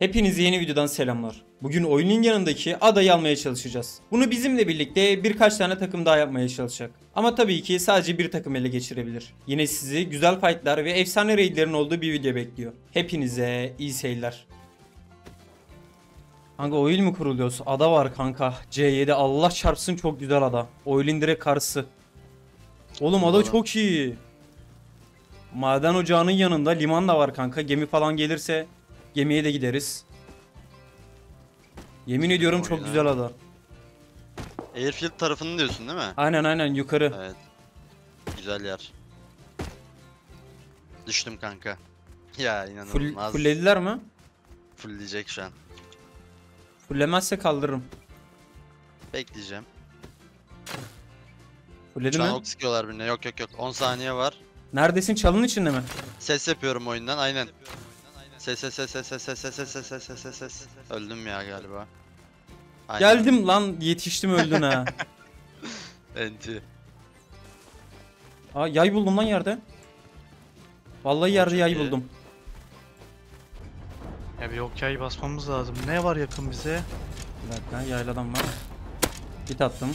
Hepinize yeni videodan selamlar. Bugün oyunun yanındaki adayı almaya çalışacağız. Bunu bizimle birlikte birkaç tane takım daha yapmaya çalışacak. Ama tabii ki sadece bir takım ele geçirebilir. Yine sizi güzel fightlar ve efsane raidlerin olduğu bir video bekliyor. Hepinize iyi seyirler. Kanka oil mu kuruluyoruz? Ada var kanka. C7 Allah çarpsın çok güzel ada. Oil'in direkt karşısı. Oğlum ada çok iyi. Maden ocağının yanında liman da var kanka. Gemi falan gelirse gemiye de gideriz. Yemin ediyorum çok güzel ada. Airfield tarafını diyorsun değil mi? Aynen aynen yukarı. Evet. Güzel yer. Düştüm kanka. Ya Full, inanılmaz. fulllediler mi? Fullleyecek şu an. Fullemezse kaldırırım. Bekleyeceğim. Fulledi Şu mi? an ok sıkıyorlar birine. Yok yok yok. 10 saniye var. Neredesin? Çalın içinde mi? Ses yapıyorum oyundan. Aynen. Ses ses ses ses ses ses ses ses ses ses ses ses ses. Öldüm ya galiba. Aynen. Geldim lan yetiştim öldün ha. Enti. Aa yay buldum lan yerde. Vallahi yerde yay iyi. buldum. Ya bir okey basmamız lazım. Ne var yakın bize? Bir dakika yayladan var. Git attım.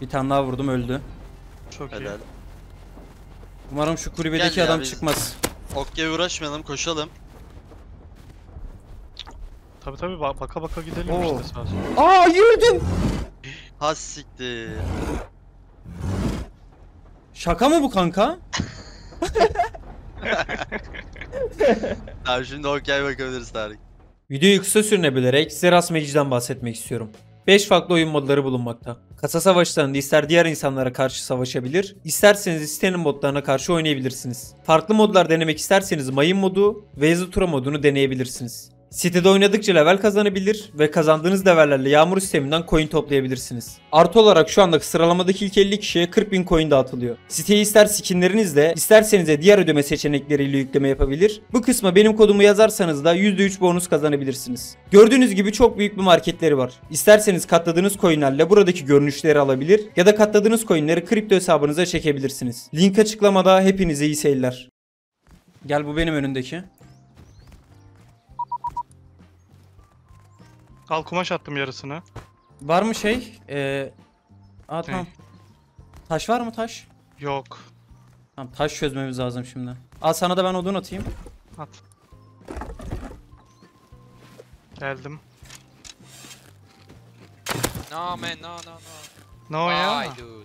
Bir tane daha vurdum öldü. Çok iyi. Helal. Umarım şu kulübedeki Gel ya, adam biz- çıkmaz. Okya uğraşmayalım koşalım. Tabi tabi baka baka gidelim Oo. işte sağ sol. Aa yürüdüm. Has siktir. Şaka mı bu kanka? Abi şimdi okey bakabiliriz Tarık. Videoyu kısa sürünebilerek size Rust Magic'den bahsetmek istiyorum. 5 farklı oyun modları bulunmakta. Kasa savaşlarında ister diğer insanlara karşı savaşabilir, isterseniz sitenin modlarına karşı oynayabilirsiniz. Farklı modlar denemek isterseniz mayın modu ve yazı tura modunu deneyebilirsiniz. Sitede oynadıkça level kazanabilir ve kazandığınız levellerle yağmur sisteminden coin toplayabilirsiniz. Artı olarak şu anda sıralamadaki ilk 50 kişiye 40 bin coin dağıtılıyor. Siteyi ister skinlerinizle isterseniz de diğer ödeme seçenekleriyle yükleme yapabilir. Bu kısma benim kodumu yazarsanız da %3 bonus kazanabilirsiniz. Gördüğünüz gibi çok büyük bir marketleri var. İsterseniz katladığınız coinlerle buradaki görünüşleri alabilir ya da katladığınız coinleri kripto hesabınıza çekebilirsiniz. Link açıklamada hepinize iyi seyirler. Gel bu benim önündeki. Al kumaş attım yarısını. Var mı şey? Ee... Aa tamam. Taş var mı taş? Yok. Tamam taş çözmemiz lazım şimdi. Al sana da ben odun atayım. At. Geldim. No man, no, no, no. Ne o ya? Why, dude?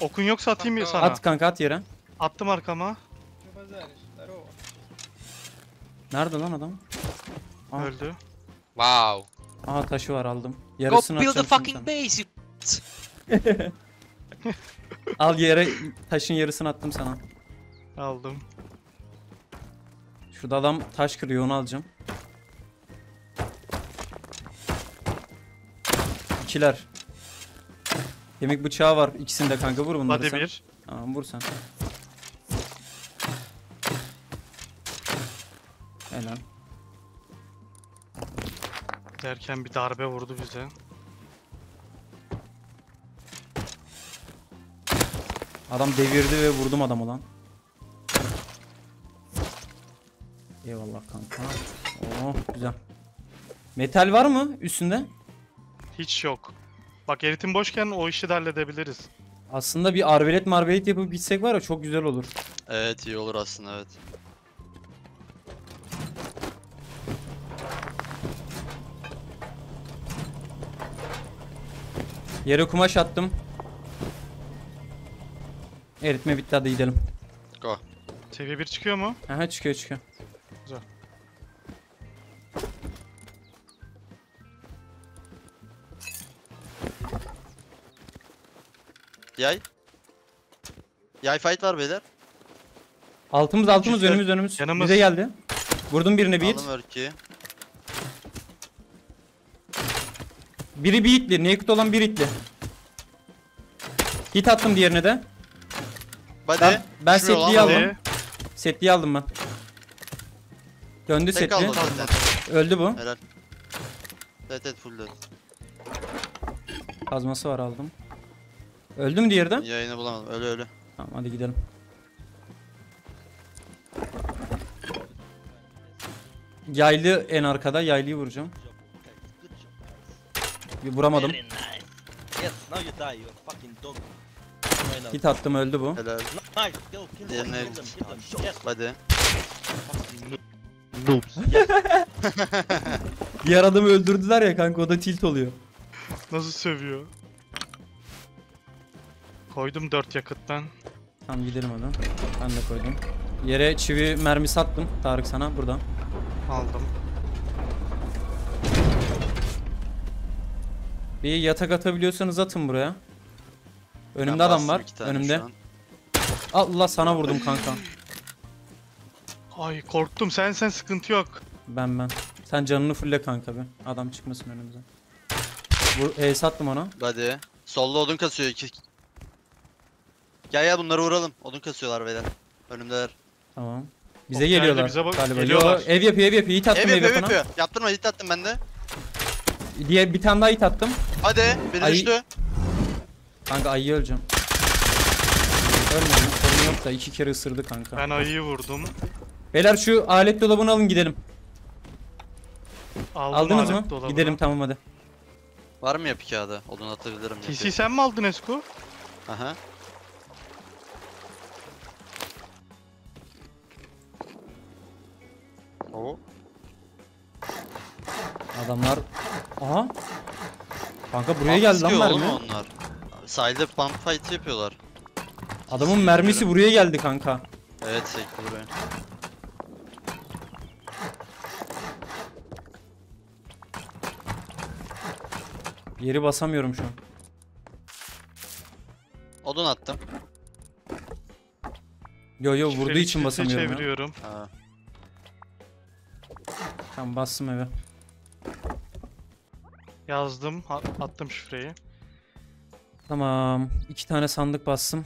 Okun yoksa atayım mı sana? At kanka at yere. Attım arkama. Nerede lan adam? Aa. Öldü. Wow. Aa taşı var aldım. Go Yarısını build a atacağım fucking şimdi base, you sana. Al yere taşın yarısını attım sana. Aldım. Şurada adam taş kırıyor onu alacağım. İkiler. Kemik bıçağı var ikisinde kanka vur bunları Hadi sen. bir. Tamam vur sen. Helal. Derken bir darbe vurdu bize. Adam devirdi ve vurdum adamı lan. Eyvallah kanka. Oh güzel. Metal var mı üstünde? Hiç yok. Bak eritim boşken o işi de halledebiliriz. Aslında bir arbelet marbelet yapıp gitsek var ya çok güzel olur. Evet iyi olur aslında evet. Yere kumaş attım. Eritme bitti hadi gidelim. Go. Seviye 1 çıkıyor mu? Aha çıkıyor çıkıyor. Güzel. Yay. Yay fight var beyler. Altımız altımız önümüz önümüz. Yanımız. Bize geldi. Vurdum birine bir hit. Aldım. Biri bir hitli. Naked olan bir hitli. Hit attım diğerine de. Hadi. Ben- ben Şuraya setliği lan. aldım. Hadi. Setliği aldım ben. Döndü Tek setli. kaldı zaten. Öldü bu. Helal. Evet evet full dead. Kazması var aldım. Öldü mü diğeri de? Yayını bulamadım. Öyle öyle. Tamam hadi gidelim. Yaylı en arkada. Yaylıyı vuracağım. Bir vuramadım. Very nice. Yes, now you die, you fucking dog. Why not? Hit attım öldü bu. Helal. Nice, go kill them, Diğerine- kill them, kill them. Yes, Hadi. fucking noobs. Yes. Diğer adamı öldürdüler ya kanka o da tilt oluyor. Nasıl sövüyor? Koydum 4 yakıt ben. Tamam gidelim hadi. Ben de koydum. Yere çivi mermisi attım. Tarık sana buradan. Aldım. Bir yatak atabiliyorsanız atın buraya. Önümde Ben adam var. Önümde. Allah sana vurdum kanka. Ay korktum sen sen sıkıntı yok. Ben ben. Sen canını fulle kanka be. Adam çıkmasın önümüze. Vur, e, sattım ona. Hadi. Solda odun kasıyor iki. Gel gel bunları vuralım. Odun kasıyorlar beyler. Önümdeler. Tamam. Bize geliyorlar bize bak- galiba. geliyorlar. Yo, ev yapıyor ev yapıyor. Hit attım Ev ev, ev yapıyor. Yaptırma hit attım ben de. Diye bir tane daha hit attım. Hadi. Biri Ay- düştü. Kanka ayıyı öleceğim. Ölmedim. Sorun yok da iki kere ısırdı kanka. Ben ayıyı vurdum. Beyler şu alet dolabını alın gidelim. Aldım Aldınız mı? dolabını. Gidelim tamam hadi. Var mı yapı kağıdı? Odun atabilirim. TC sen mi aldın Esko? Aha. Oo. Adamlar... Aha. Kanka buraya Pump geldi lan sıkıyor oğlum mermi. onlar. Sahilde pump fight yapıyorlar. Adamın mermisi buraya geldi kanka. Evet sekti buraya. Yeri basamıyorum şu an. Odun attım. Yo yo vurduğu Şifreli için basamıyorum ya. çeviriyorum. Ha. Tamam bastım eve. Yazdım. attım şifreyi. Tamam. iki tane sandık bastım.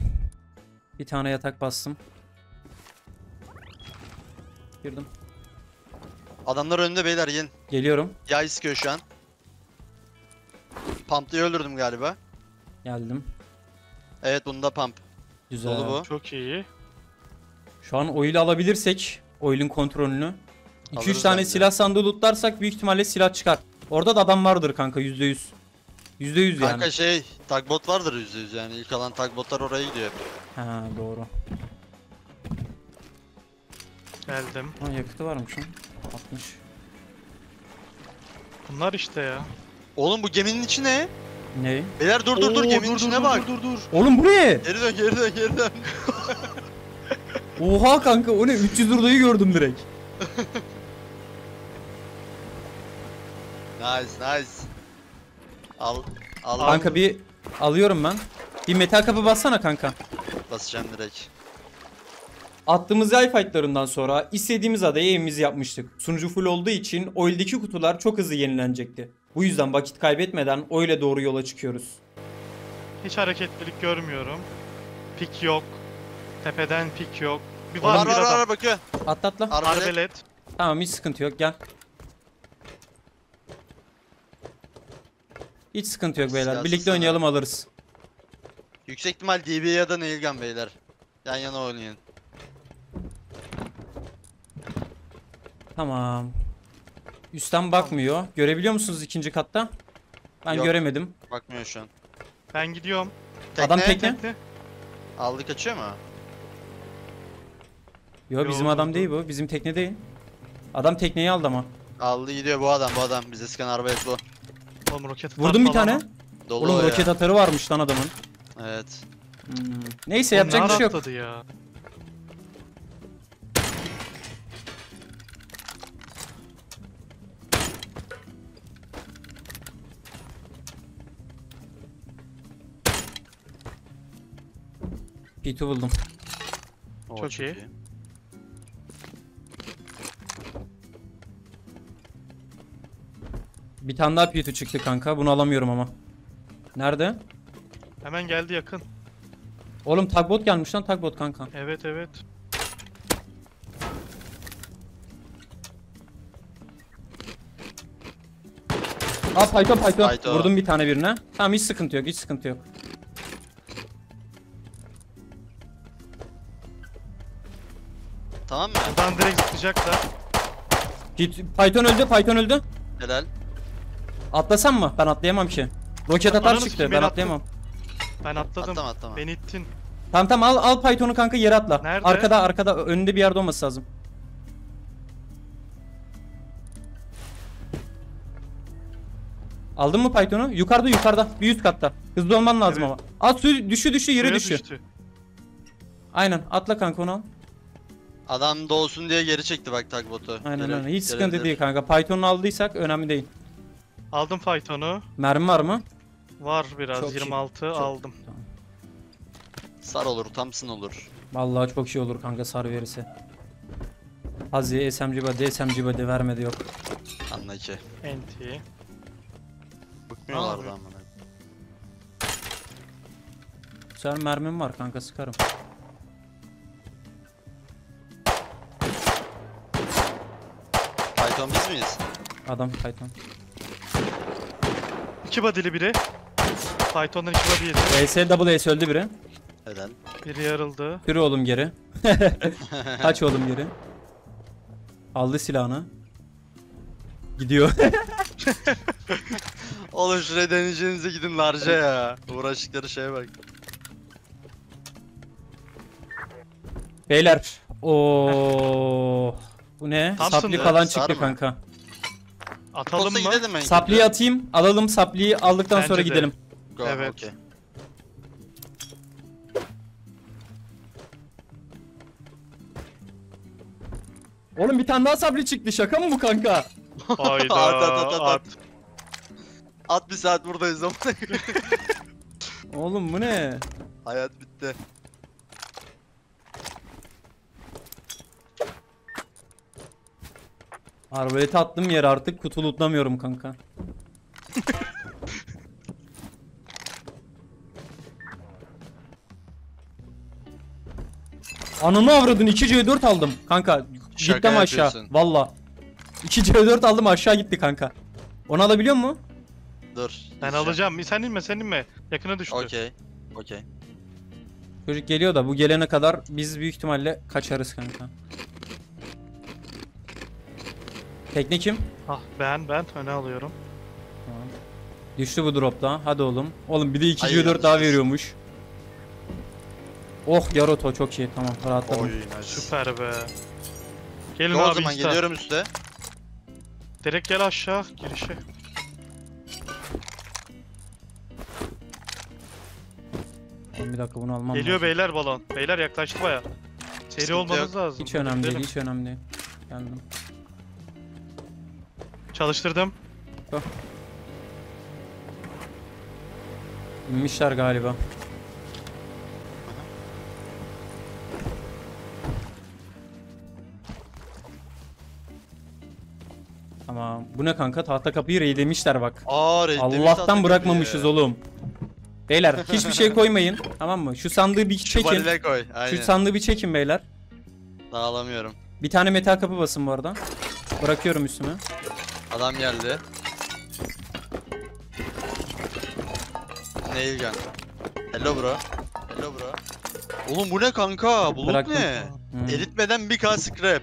Bir tane yatak bastım. Girdim. Adamlar önünde beyler gelin. Geliyorum. Yay sıkıyor şu an. Pump'lıyı öldürdüm galiba. Geldim. Evet bunda pump. Güzel. Dolu bu. Çok iyi. Şu an oil alabilirsek oil'in kontrolünü 2-3 Alırız tane silah sandığı lootlarsak büyük ihtimalle silah çıkar. Orada da adam vardır kanka %100. %100 yani. Kanka şey tagbot vardır %100 yani ilk alan tagbotlar oraya gidiyor hep. Ha doğru. Geldim. Ha yakıtı varmış lan. 60. Bunlar işte ya. Oğlum bu geminin içi ne? Ne? Beyler dur dur dur geminin içine bak. Dur dur dur. Oğlum bu ne? Geri dön geri dön geri dön. Oha kanka o ne? 300 lirayı gördüm direkt. Nice nice. Al. Al. Kanka bir alıyorum ben. Bir metal kapı bassana kanka. Basacağım direkt. Attığımız yay fightlarından sonra istediğimiz adaya evimizi yapmıştık. Sunucu full olduğu için oildeki kutular çok hızlı yenilenecekti. Bu yüzden vakit kaybetmeden oil'e doğru yola çıkıyoruz. Hiç hareketlilik görmüyorum. Pik yok. Tepeden pik yok. Bir Var var, var bir var, adam. var bakıyor. Atla atla. Arbelet. Arbelet. Tamam hiç sıkıntı yok gel. Hiç sıkıntı yok beyler. Siyasi Birlikte sana. oynayalım alırız. Yüksek ihtimal DB ya da Nailgun beyler. Yan yana oynayın. Tamam. Üstten bakmıyor. Görebiliyor musunuz ikinci katta? Ben Yok. göremedim. Bakmıyor şu an. Ben gidiyorum. Adam tekne. Tekne. Aldı kaçıyor mu? Yo bizim Yo, adam dur, değil bu. Bizim tekne değil. Adam tekneyi aldı ama. Aldı gidiyor bu adam bu adam. Bize sıkan arbalet bu. Oğlum roket atar Vurdum bir falan tane. Dolu Oğlum o ya. roket atarı varmış lan adamın. Evet. Hmm. Neyse Oğlum yapacak ne bir şey yok. atladı ya. P2 buldum. Oo, Çok iyi. Bir tane daha P2 çıktı kanka. Bunu alamıyorum ama. Nerede? Hemen geldi yakın. Oğlum tagbot gelmiş lan tagbot kanka. Evet evet. Aa Python Python. Python. Vurdum bir tane birine. Tamam hiç sıkıntı yok hiç sıkıntı yok. Tamam mı? Buradan direkt zıplayacaklar. Git. Python öldü. Python öldü. Helal. Atlasam mı? Ben atlayamam ki. Roket atar Ananı çıktı. sikeyim, Ben beni atlayamam. Ben atladım. Atlama atlama. Beni ittin. Tamam tamam al al Python'u kanka yere atla. Nerede? Arkada arkada önünde bir yerde olması lazım. Aldın mı Python'u? Yukarıda yukarıda. Bir üst katta. Hızlı olman lazım Evet. ama. At su düşü düşü yere düşü. düştü. Aynen atla kanka onu al. Adam doğsun diye geri çekti bak tagbotu. Aynen Geri- aynen. Hiç geri sıkıntı değil kanka. Python'u aldıysak önemli değil. Aldım faytonu. Mermi var mı? Var biraz. Çok iyi. 26 Çok- aldım. Sar olur, Thompson olur. Vallahi çok şey olur kanka sar verirse. Hazi SMG body SMG body vermedi yok. Anla ki. NT. Bıkmıyorlar Ne da yapıyor? amına. Güzel mermim var kanka sıkarım. Python biz miyiz? Adam Python. İki body'li biri. Python'dan iki body yedi. ES double S öldü biri. Helal. Biri yarıldı. Yürü oğlum geri. Kaç oğlum geri. Aldı silahını. Gidiyor. Oğlum şuraya deneyeceğinize gidin larca ya. Uğraştıkları şeye bak. Beyler. Oo. Bu ne? Thompson Sapli da, falan çıktı mı? kanka. Atalım Posta mı? gidelim en Sapliyi atayım. Alalım sapliyi aldıktan Bence sonra de. gidelim. Go, Evet. okey. Oğlum bir tane daha sapli çıktı. Şaka mı bu kanka? Hayda. At, at, at, at, at. At bir saat buradayız ama. Oğlum bu ne? Hayat bitti. Arbaleti attım yere artık kutu lootlamıyorum kanka. Ananı avradın 2 C4 aldım kanka. Şaka Gittim aşağı. yapıyorsun. Valla. 2 C4 aldım aşağı gitti kanka. Onu alabiliyor mu? Dur. Ben gideceğim. alacağım. Sen inme sen inme. Yakına düştü. Okey. Okey. Çocuk geliyor da bu gelene kadar biz büyük ihtimalle kaçarız kanka. Tekne kim? Ah ben ben öne alıyorum. Tamam. Düştü bu dropta. Hadi oğlum. Oğlum bir de 2 Hayır, C4 daha veriyormuş. Oh Yaroto çok iyi. Tamam rahatladım. Oy nice. Süper be. Gelin Go o abi zaman geliyorum üste. Direkt gel aşağı girişe. Oğlum bir dakika bunu almam Geliyor lazım. beyler balon. Beyler yaklaştı baya. Seri Sıkıntı yok. lazım. Hiç önemli değil, Gidelim. hiç önemli değil. Geldim. Çalıştırdım. İnmişler galiba. Tamam. Bu ne kanka? Tahta kapıyı reylemişler bak. Aa Allah'tan bırakmamışız gibi. oğlum. Beyler hiçbir şey koymayın. Tamam mı? Şu sandığı bir Şu çekin. varile koy. Şu Aynen. sandığı bir çekin beyler. Dağılamıyorum. Bir tane metal kapı basın bu arada. Bırakıyorum üstüme. Adam geldi. Nail gun. Hello bro. Hello bro. Oğlum bu ne kanka? Bulut Bıraktım. ne? Hmm. Eritmeden bir k scrap.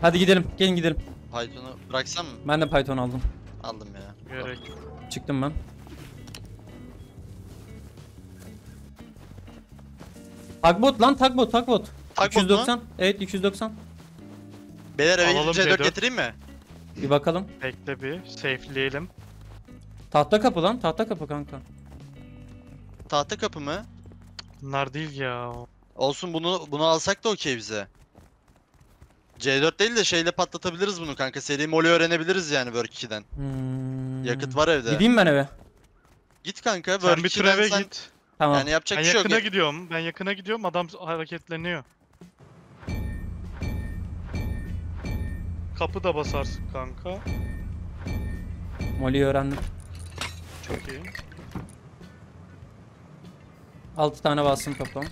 Hadi gidelim. Gelin gidelim. Python'u bıraksam mı? Ben de Python aldım. Aldım ya. Gerek. Çıktım ben. Tagbot lan tagbot. Tagbot mu? 290. Evet 290. Beyler eve Alalım gidip C4 C4. getireyim mi? Bir bakalım. Bekle bir. Safeleyelim. Tahta kapı lan tahta kapı kanka. Tahta kapı mı? Bunlar değil ya. Olsun bunu bunu alsak da okey bize. C4 değil de şeyle patlatabiliriz bunu kanka. Seri moli öğrenebiliriz yani Work 2'den. Hmm. Yakıt var evde. Gideyim ben eve. Git kanka Sen Work bir tur 2'den eve sen... git. Tamam. Yani yapacak Ben bir şey yok. yakına ya. gidiyorum. Ben yakına gidiyorum. Adam hareketleniyor. Kapı da basarsın kanka. Molly'yi öğrendim. Çok iyi. 6 tane bastım toplam.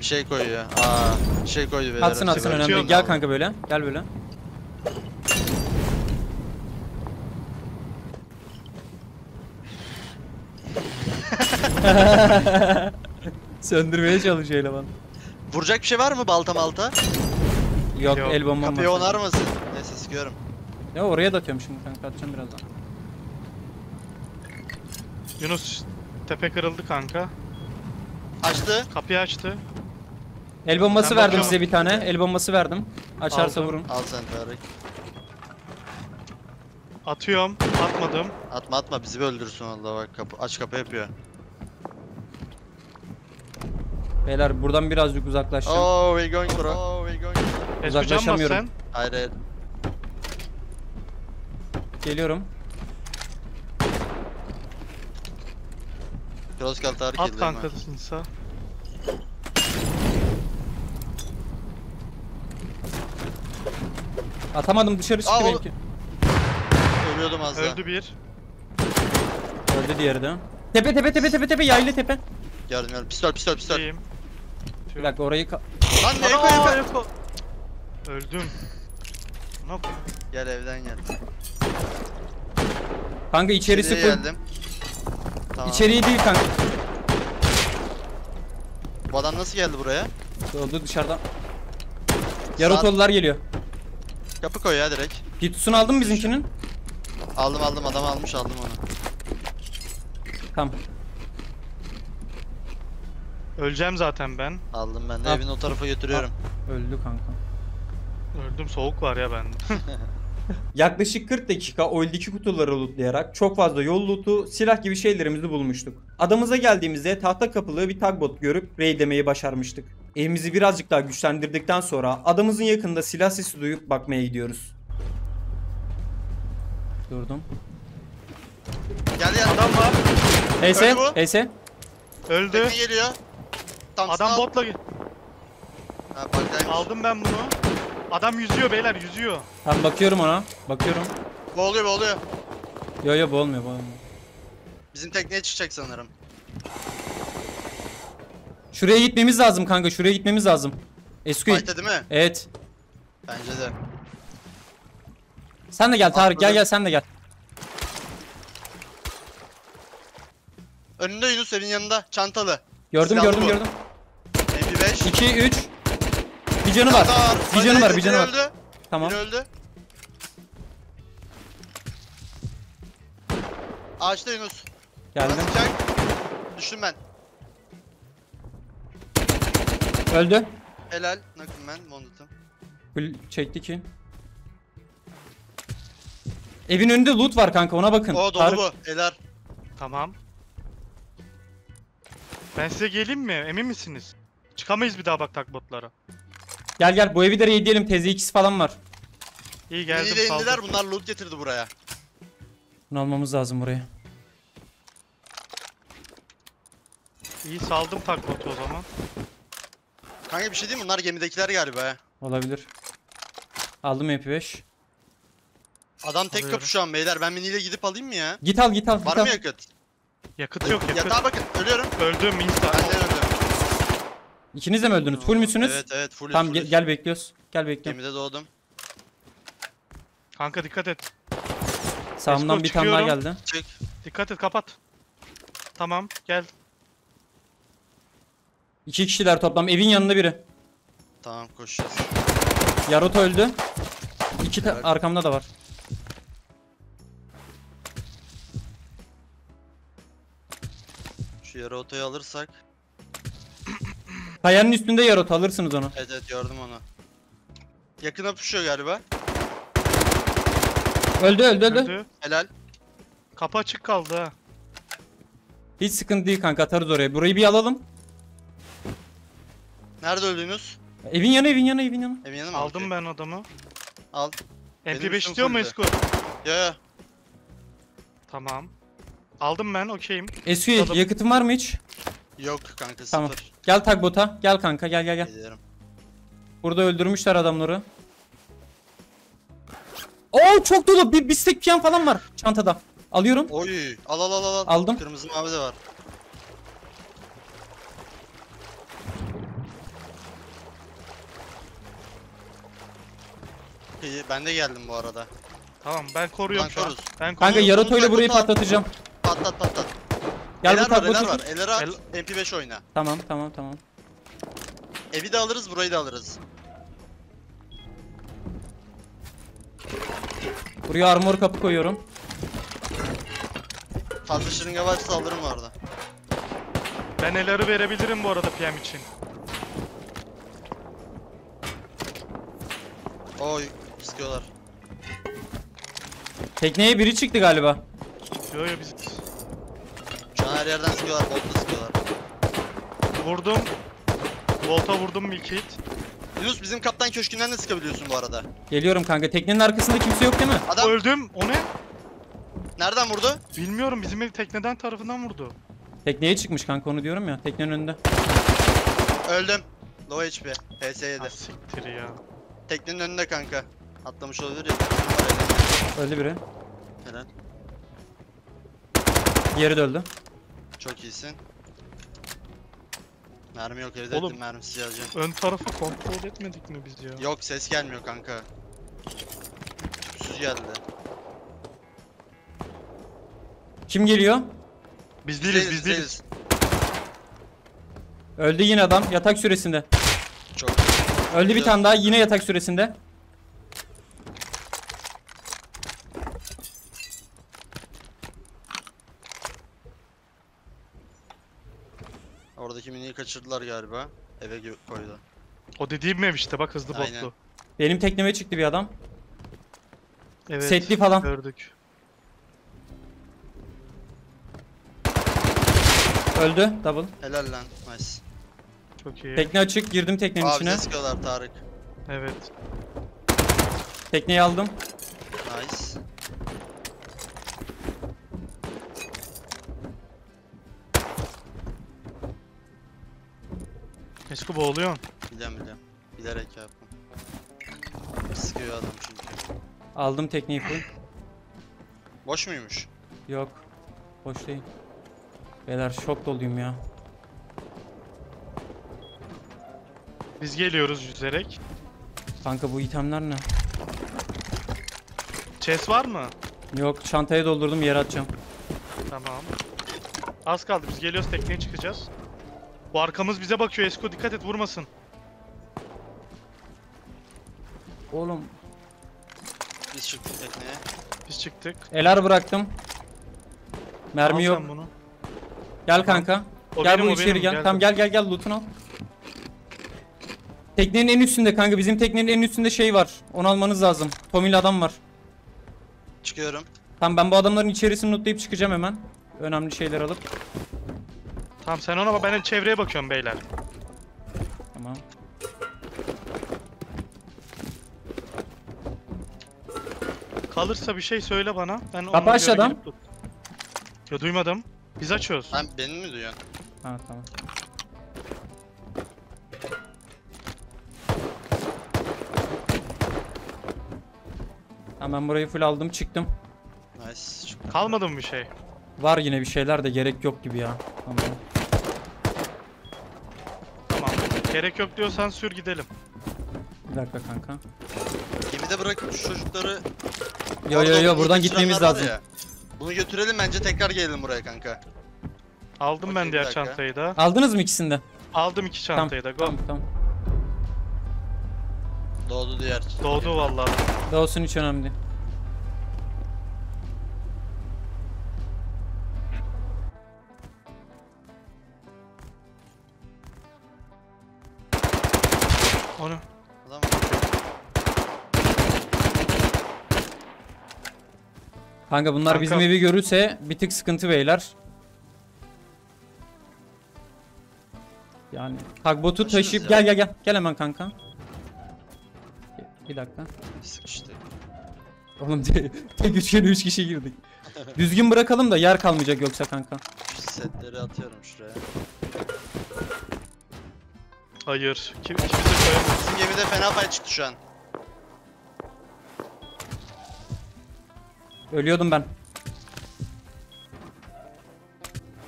Bir şey koyuyor. Aa, bir şey koydu beyler. Atsın atsın Sigara önemli. Gel kanka böyle. Gel böyle. Söndürmeye çalışıyor eleman. Vuracak bir şey var mı balta malta? Yok, Yok. el bombam Kapıyı onar mısın? Neyse sıkıyorum. Ya oraya da atıyorum şimdi kanka atacağım birazdan. Yunus tepe kırıldı kanka. Açtı. Kapıyı açtı. El bombası Ben verdim bakıyorum. size bir tane. El bombası verdim. Açarsa Aldım. vurun. Al sen Tarık. Atıyorum. Atmadım. Atma atma bizi bir öldürsün valla bak kapı aç kapı yapıyor. Beyler buradan birazcık uzaklaşacağım. Oh we going bro. Oh we going. Esko can bas Uzaklaşamıyorum. sen. Hayır hayır. Geliyorum. Cross kal Tarık At kanka ben. Atamadım dışarı çıktı Aa, o- belki. Ölüyordum az daha. Öldü bir. Öldü diğeri de. Tepe tepe tepe tepe tepe yaylı tepe. Gördüm gördüm. Pistol pistol pistol. İyiyim. Bir dakika orayı ka- Lan ne Eko Eko. Eko. Öldüm. Ne yapayım? Gel evden gel. Kanka içerisi İçeriye full. geldim. Tamam. İçeriği değil kanka. Bu adam nasıl geldi buraya? Oldu dışarıdan. Yarotolular geliyor. Kapı koy ya direkt. Pitusunu aldın mı bizimkinin? Aldım aldım adam almış aldım onu. Tamam. Öleceğim zaten ben. Aldım ben de Al. evin o tarafa götürüyorum. Öldü kanka. Öldüm soğuk var ya bende. Yaklaşık 40 dakika o eldeki kutuları lootlayarak çok fazla yol lootu, silah gibi şeylerimizi bulmuştuk. Adamıza geldiğimizde tahta kapılı bir tagbot görüp raidlemeyi başarmıştık. Evimizi birazcık daha güçlendirdikten sonra adamızın yakında silah sesi duyup bakmaya gidiyoruz. Durdum. Gel gel. Adam var. Heyse, Öldü bu. heyse. Öldü. Tekne geliyor. Thompson Adam botla Ha, bak, aldım ben bunu. Adam yüzüyor beyler yüzüyor. Tamam bakıyorum ona. Bakıyorum. Boğuluyor boğuluyor. Yo yo bu olmuyor bu olmuyor. Bizim tekneye çıkacak sanırım. Şuraya gitmemiz lazım kanka. Şuraya gitmemiz lazım. Eskuy. Fight'e değil mi? Evet. Bence de. Sen de gel Tarık. Gel gel sen de gel. Önünde Yunus evin yanında. Çantalı. Gördüm Silahlı gördüm bu. gördüm. MP5. 2 3 Bir canı var. Çanta Bir canı var, bir canı var. öldü. Tamam. Biri öldü. Ağaçta Yunus. Geldim. Bana. Düştüm ben. Öldü. Helal. Nakım ben. Full çekti ki. Evin önünde loot var kanka ona bakın. O dolu Tarık- bu. Helal. Tamam. Ben size geleyim mi? Emin misiniz? Çıkamayız bir daha bak takbotlara. Gel gel bu evi de raidleyelim teyze ikisi falan var. İyi Beni geldim de saldım. indiler. Bunlar loot getirdi buraya. Bunu almamız lazım buraya. İyi saldım takbotu o zaman. Kanka bir şey diyeyim mi? Bunlar gemidekiler galiba. Olabilir. Aldım MP5. Adam tek Alıyorum. kapı şu an beyler. Ben miniyle gidip alayım mı ya? Git al git al. Var Git al. mı yakıt? Yakıt yok yakıt. Yatağa bakın. Ölüyorum. Öldüm insta. Ben de öldüm. İkiniz de mi öldünüz? Full müsünüz? Evet evet. Full Tamam gel, gel bekliyoruz. Gel bekliyorum. Gemide doğdum. Kanka dikkat et. Sağımdan Escort bir tane daha çıkıyorum. geldi. Çık. Dikkat et kapat. Tamam gel. İki kişiler toplam. Evin yanında biri. Tamam koşacağız. Yaroto öldü. İki ta- Evet. arkamda da var. Şu yarı otoyu alırsak. Kayanın üstünde Yaroto alırsınız onu. Evet evet gördüm onu. Yakına puşuyor galiba. Öldü öldü öldü. Öldü. Helal. Kapı açık kaldı ha. Hiç sıkıntı değil kanka atarız oraya. Burayı bir alalım. Nerede öldünüz? Evin yanı evin yanı evin yanı. Evin yanı mı? Aldım ben adamı. Al. Benim MP5 üstüm istiyor mu fulldü. Esko? Ya ya. Tamam. Aldım ben okeyim. Esuy Aldım. yakıtın var mı hiç? Yok kanka Tamam. sıfır. Gel tagbota. Gel kanka gel gel gel. Gidiyorum. Burada öldürmüşler adamları. Oo çok dolu. Bir bistek piyan falan var çantada. Alıyorum. Oy. Al al al al. Aldım. Kırmızı mavi de var. İyi ben de geldim bu arada. Tamam ben koruyorum Ulan şu an. koruz. Ben Kanka koruyorum. Yaroto ile Onu burayı patlat. patlatacağım. Patlat patlat. Gel Eler bu var, tablotu eler var. tut. At. El- MP5 oyna. Tamam tamam tamam. Evi de alırız, burayı da alırız. Buraya armor kapı koyuyorum. Fazla şırınga varsa alırım bu arada. Ben eleri verebilirim bu arada PM için. Oy, sıkıyorlar. Tekneye biri çıktı galiba. Yo yo biz Şu an her yerden sıkıyorlar, boltla sıkıyorlar. vurdum. Volta vurdum milk hit. Yunus bizim kaptan köşkünden de sıkabiliyorsun bu arada. Geliyorum kanka. Teknenin arkasında kimse yok değil mi? Adam Öldüm. O ne? nereden vurdu? Bilmiyorum bizim ev tekneden tarafından vurdu. Tekneye çıkmış kanka onu diyorum ya. Teknenin önünde. Öldüm. Low HP. PS7. Ha siktir ya. Teknenin önünde kanka. Atlamış olabilir ya. Öldü biri. Helal. Diğeri de öldü. Çok iyisin. Mermi yok evde Oğlum. ettim mermisiz yazacağım. Ön tarafı kontrol etmedik mi biz ya? Yok ses gelmiyor kanka. Tüpsüz geldi. Kim geliyor? Biz değiliz biz değiliz. Öldü yine adam. Yatak süresinde. Çok Öldü bir tane daha yine yatak süresinde. Miniyi kaçırdılar galiba. Eve koydu. O dediğim ev işte bak hızlı Aynen. botlu. Benim tekneme çıktı bir adam. Evet. Setli falan. Gördük. Öldü. Double. Helal lan. Nice. Çok iyi. Tekne açık. Girdim teknenin Abi içine. bize sıkıyorlar Tarık. Evet. Tekneyi aldım. Nice. Eski boğuluyorsun. Biliyorum biliyorum. Bilerek yaptım. Sıkıyor adam çünkü. Aldım tekneyi full. Boş muymuş? Yok. Boş değil. Beyler şok doluyum ya. Biz geliyoruz yüzerek. Kanka bu itemler ne? Chest var mı? Yok çantaya doldurdum yere atacağım. Tamam. Az kaldı biz geliyoruz tekneye çıkacağız. Bu arkamız bize bakıyor Esko dikkat et vurmasın. Oğlum. Biz çıktık tekneye. Biz çıktık. Eler bıraktım. Mermi Al yok. sen bunu. Gel kanka. O gel benim, bu o içeri benim, gel. geldim. Tamam gel gel gel loot'unu al. Teknenin en üstünde kanka. Bizim teknenin en üstünde şey var. Onu almanız lazım. Tomil adam var. Çıkıyorum. Tamam ben bu adamların içerisini lootlayıp çıkacağım hemen. Önemli şeyler alıp. Tamam sen ona bak ben de çevreye bakıyorum beyler. Tamam. Kalırsa bir şey söyle bana. Ben Kapı gelip tut- Ya duymadım. Biz açıyoruz. Sen beni mi duyuyorsun? Ha tamam. Tamam ben burayı full aldım çıktım. Nice. Kalmadı mı bir şey? Var yine bir şeyler de gerek yok gibi ya. Tamam. Tamam. Gerek yok diyorsan sür gidelim. Bir dakika kanka. Gemide bırakıp şu çocukları... Yo yo yo buradan gitmemiz lazım. ya, Bunu götürelim bence tekrar gelelim buraya kanka. Aldım Okey, ben diğer dakika. çantayı da. Aldınız mı ikisini de? Aldım iki Tamam, çantayı da. Go. Tamam tamam. Doğdu diğer. Doğdu vallahi. Dawson hiç önemli değil. Onu. Adam Kanka bunlar Kanka- bizim evi görürse bir tık sıkıntı beyler. Yani Tagbotu Taşırız taşıyıp ya. gel gel gel. Gel hemen kanka. Bir dakika. sıkıştı. Oğlum te- tek üçgene üç kişi girdik. Düzgün bırakalım da yer kalmayacak yoksa kanka. Şu setleri atıyorum şuraya. Hayır. Kim, kimse koyamaz. Bizim gemide fena pay çıktı şu an. Ölüyordum ben.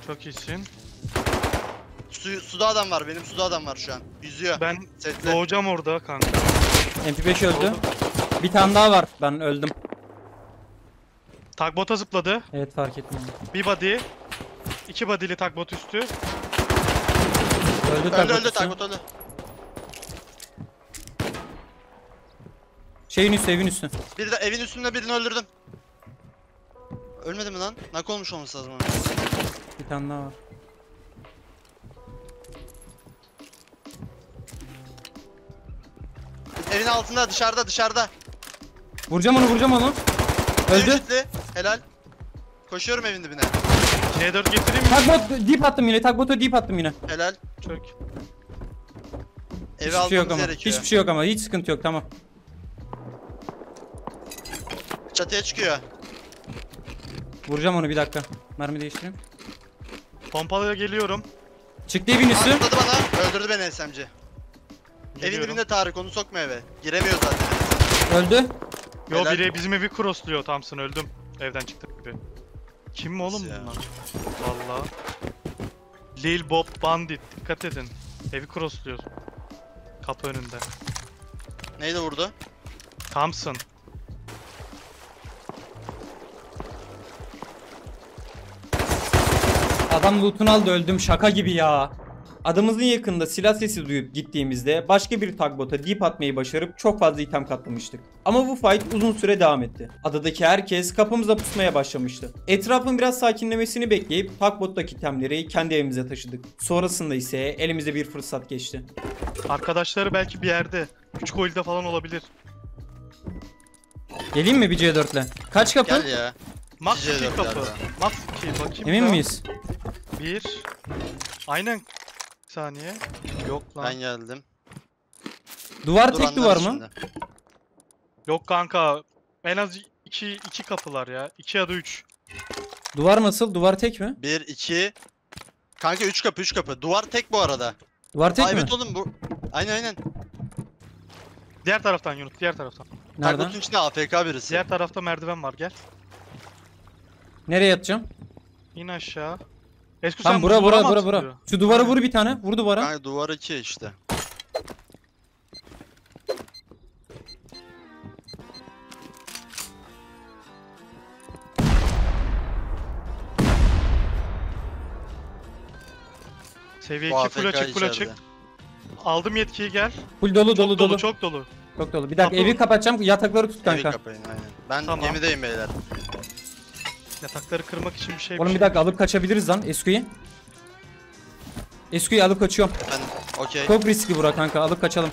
Çok iyisin. Su, suda adam var benim suda adam var şu an. Yüzüyor. Ben Setle. doğacağım orada kanka. MP5 öldü. Bir tane daha var. Ben öldüm. Tagbota zıpladı. Evet fark ettim. Bir body. İki body'li takbot üstü. Öldü Öldü öldü. Taybot öldü. Şeyin üstü evin üstü. Bir de evin üstünde birini öldürdüm. Ölmedi mi lan? Nak olmuş olması lazım onun. Bir tane daha var. Evin altında dışarıda dışarıda. Vuracağım onu vuracağım onu. Öldü. kilitli. Helal. Koşuyorum evin dibine. C4 getireyim mi? Takbot deep attım yine. Takbota deep attım yine. Helal. Çök. Evi Hiçbir şey yok almamız ama. gerekiyor. Hiçbir şey yok ama. Hiç sıkıntı yok tamam. Çatıya çıkıyor. Vuracağım onu bir dakika. Mermi değiştireyim. Pompalıya geliyorum. Çıktı evin üstü. Atladı bana. Öldürdü beni SMC. Evin Geliyorum. dibinde Tarık onu sokma eve. Giremiyor zaten. Öldü. Yo Helal. biri bizim evi crossluyor Thompson öldüm. Evden çıktı gibi. Kim mi oğlum ya? bunlar? Valla. Lil Bob Bandit dikkat edin. Evi crossluyor. Kapı önünde. Neyle vurdu? Thompson. Adam loot'unu aldı öldüm şaka gibi ya. Adamımızın yakında silah sesi duyup gittiğimizde başka bir tagbota deep atmayı başarıp çok fazla item katlamıştık. Ama bu fight uzun süre devam etti. Adadaki herkes kapımıza pusmaya başlamıştı. Etrafın biraz sakinlemesini bekleyip tagbot'taki itemleri kendi evimize taşıdık. Sonrasında ise elimize bir fırsat geçti. Arkadaşları belki bir yerde. Küçük oyunda falan olabilir. Geleyim mi bir C4'le? Kaç kapı? Gel ya. Max C4 2 kapı. Max 2 bakayım. Emin da. miyiz? Bir. Aynen. Bir saniye. Yok lan. Ben geldim. Duvar Dur, tek duvar mı? şimdi. Yok kanka. En az iki, iki kapılar ya. 2 ya da 3. Duvar nasıl? Duvar tek mi? 1, 2. Kanka 3 kapı 3 kapı. Duvar tek bu arada. Duvar tek Aa, mi? evet oğlum bu. Aynen aynen. Diğer taraftan Yunus, diğer taraftan. Nereden? Tagbotun içinde AFK birisi. Diğer tarafta merdiven var gel. Nereye yatacağım? İn aşağı. Esku Tam sen bura bu bura bura bura. atılıyor? Şu duvara vur bir tane. Vur duvara. Kanka duvar 2 işte. Seviye Bu 2 full AFK açık full açık. içeride. Aldım yetkiyi gel. Full dolu Çok dolu dolu. çok dolu. Çok dolu. Bir dakika Kapı- evi kapatacağım. Yatakları tut Evi kanka. kapayın aynen. Ben Tamam. gemideyim beyler. Yatakları kırmak için bir şey Oğlum bir bir şey. dakika alıp kaçabiliriz lan Esku'yu. Esku'yu alıp kaçıyorum. Ben okey. Çok riskli bura kanka alıp kaçalım.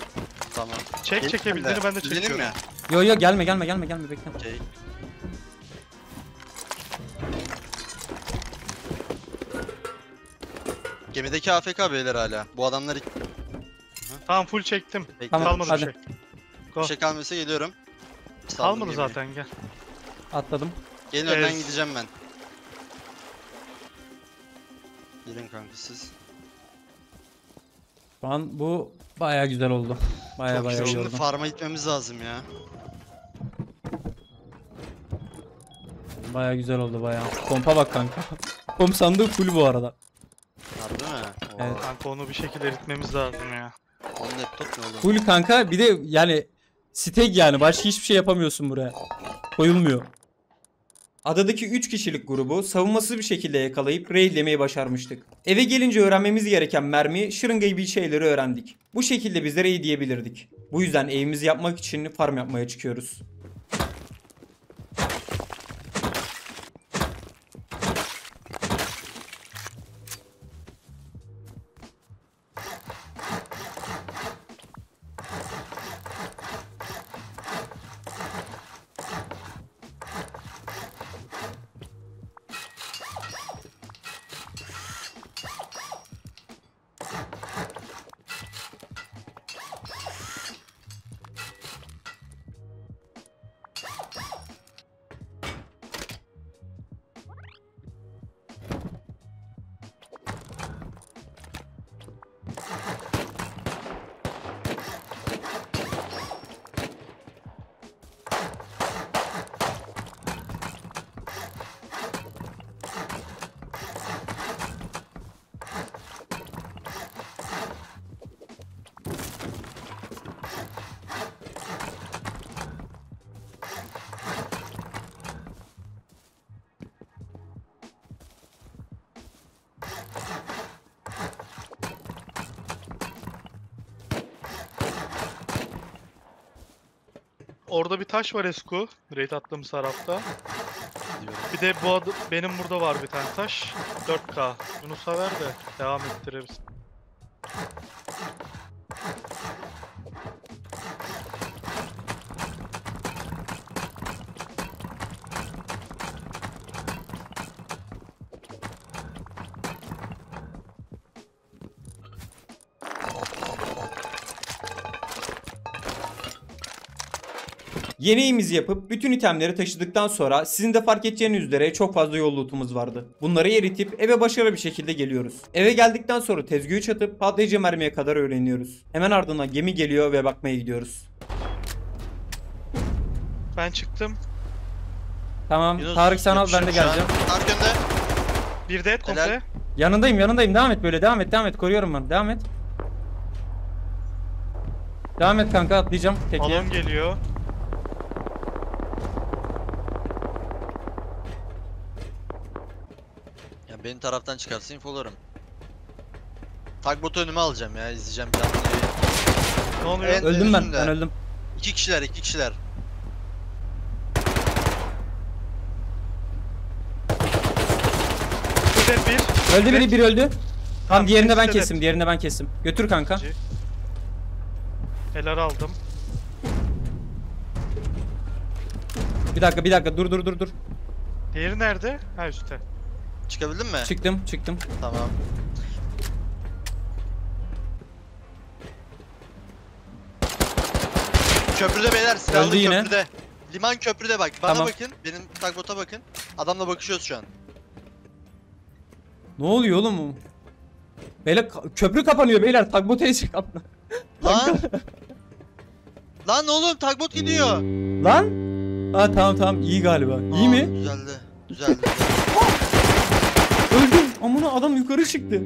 Tamam. Çek çekebildiğini ben de çekiyorum. mi? Yo yo gelme gelme gelme gelme bekle. Okey. Gemideki AFK beyler hala. Bu adamlar ilk Tamam full çektim. Bekle. Tamam, Kalmadı hadi. bir şey. Go. bir şey kalmıyorsa geliyorum. Saldım Kalmadı gemiyi. zaten gel. Atladım. Gelin önden Ez. gideceğim ben. Gelin kanka siz. Şu an bu baya güzel oldu. Baya Çok baya güzel. Şimdi oldu. farma gitmemiz lazım ya. Baya güzel oldu baya. Kompa bak kanka. Kom sandığı full bu arada. Harbi mi? Evet. Kanka onu bir şekilde eritmemiz lazım ya. Onun laptop ne oğlum? Full kanka bir de yani steg yani başka hiçbir şey yapamıyorsun buraya. Koyulmuyor. Adadaki 3 kişilik grubu savunmasız bir şekilde yakalayıp raidlemeyi başarmıştık. Eve gelince öğrenmemiz gereken mermi, şırınga gibi şeyleri öğrendik. Bu şekilde biz de diyebilirdik. Bu yüzden evimizi yapmak için farm yapmaya çıkıyoruz. Orada bir taş var Esku. Raid attığımız tarafta. Bir de bu adı, benim burada var bir tane taş. 4K. Yunus'a ver de devam ettiririz. Yeneğimizi yapıp bütün itemleri taşıdıktan sonra sizin de fark edeceğiniz üzere çok fazla yol lootumuz vardı. Bunları eritip eve başarılı bir şekilde geliyoruz. Eve geldikten sonra tezgahı çatıp patlayıcı mermiye kadar öğreniyoruz. Hemen ardından gemi geliyor ve bakmaya gidiyoruz. Ben çıktım. Tamam Yunus, Tarık sen al ben de şu an. geleceğim. Önde. Bir de et komple. Helal. Yanındayım yanındayım devam et böyle devam et devam et koruyorum ben devam et. Devam et kanka atlayacağım tekneye. Balon geliyor. Benim taraftan çıkarsa infolarım. Takbotu önüme alacağım ya izleyeceğim bir anda. Ne oluyor? Evet. Öldüm ben ben öldüm. İki kişiler iki kişiler. Bir de bir. Öldü biri biri öldü. Tamam Tamam, diğerini de ben kestim diğerini de ben kestim. Götür kanka. Helal aldım. Bir dakika bir dakika dur dur dur dur. Diğeri nerede? Ha üstte. Çıkabildin mi? Çıktım çıktım. Tamam. Köprüde beyler silahlı Öldü yine. köprüde. Liman köprüde bak. Bana Tamam. bakın. Benim tagbota bakın. Adamla bakışıyoruz şu an. Ne oluyor oğlum? Beyler ka- köprü kapanıyor beyler. Tagbota eşik atla. Lan! Lan oğlum tagbot gidiyor. Lan? Ha tamam tamam iyi galiba. İyi Aa, mi? Düzeldi. Düzeldi. Öldüm. Amına adam yukarı çıktı.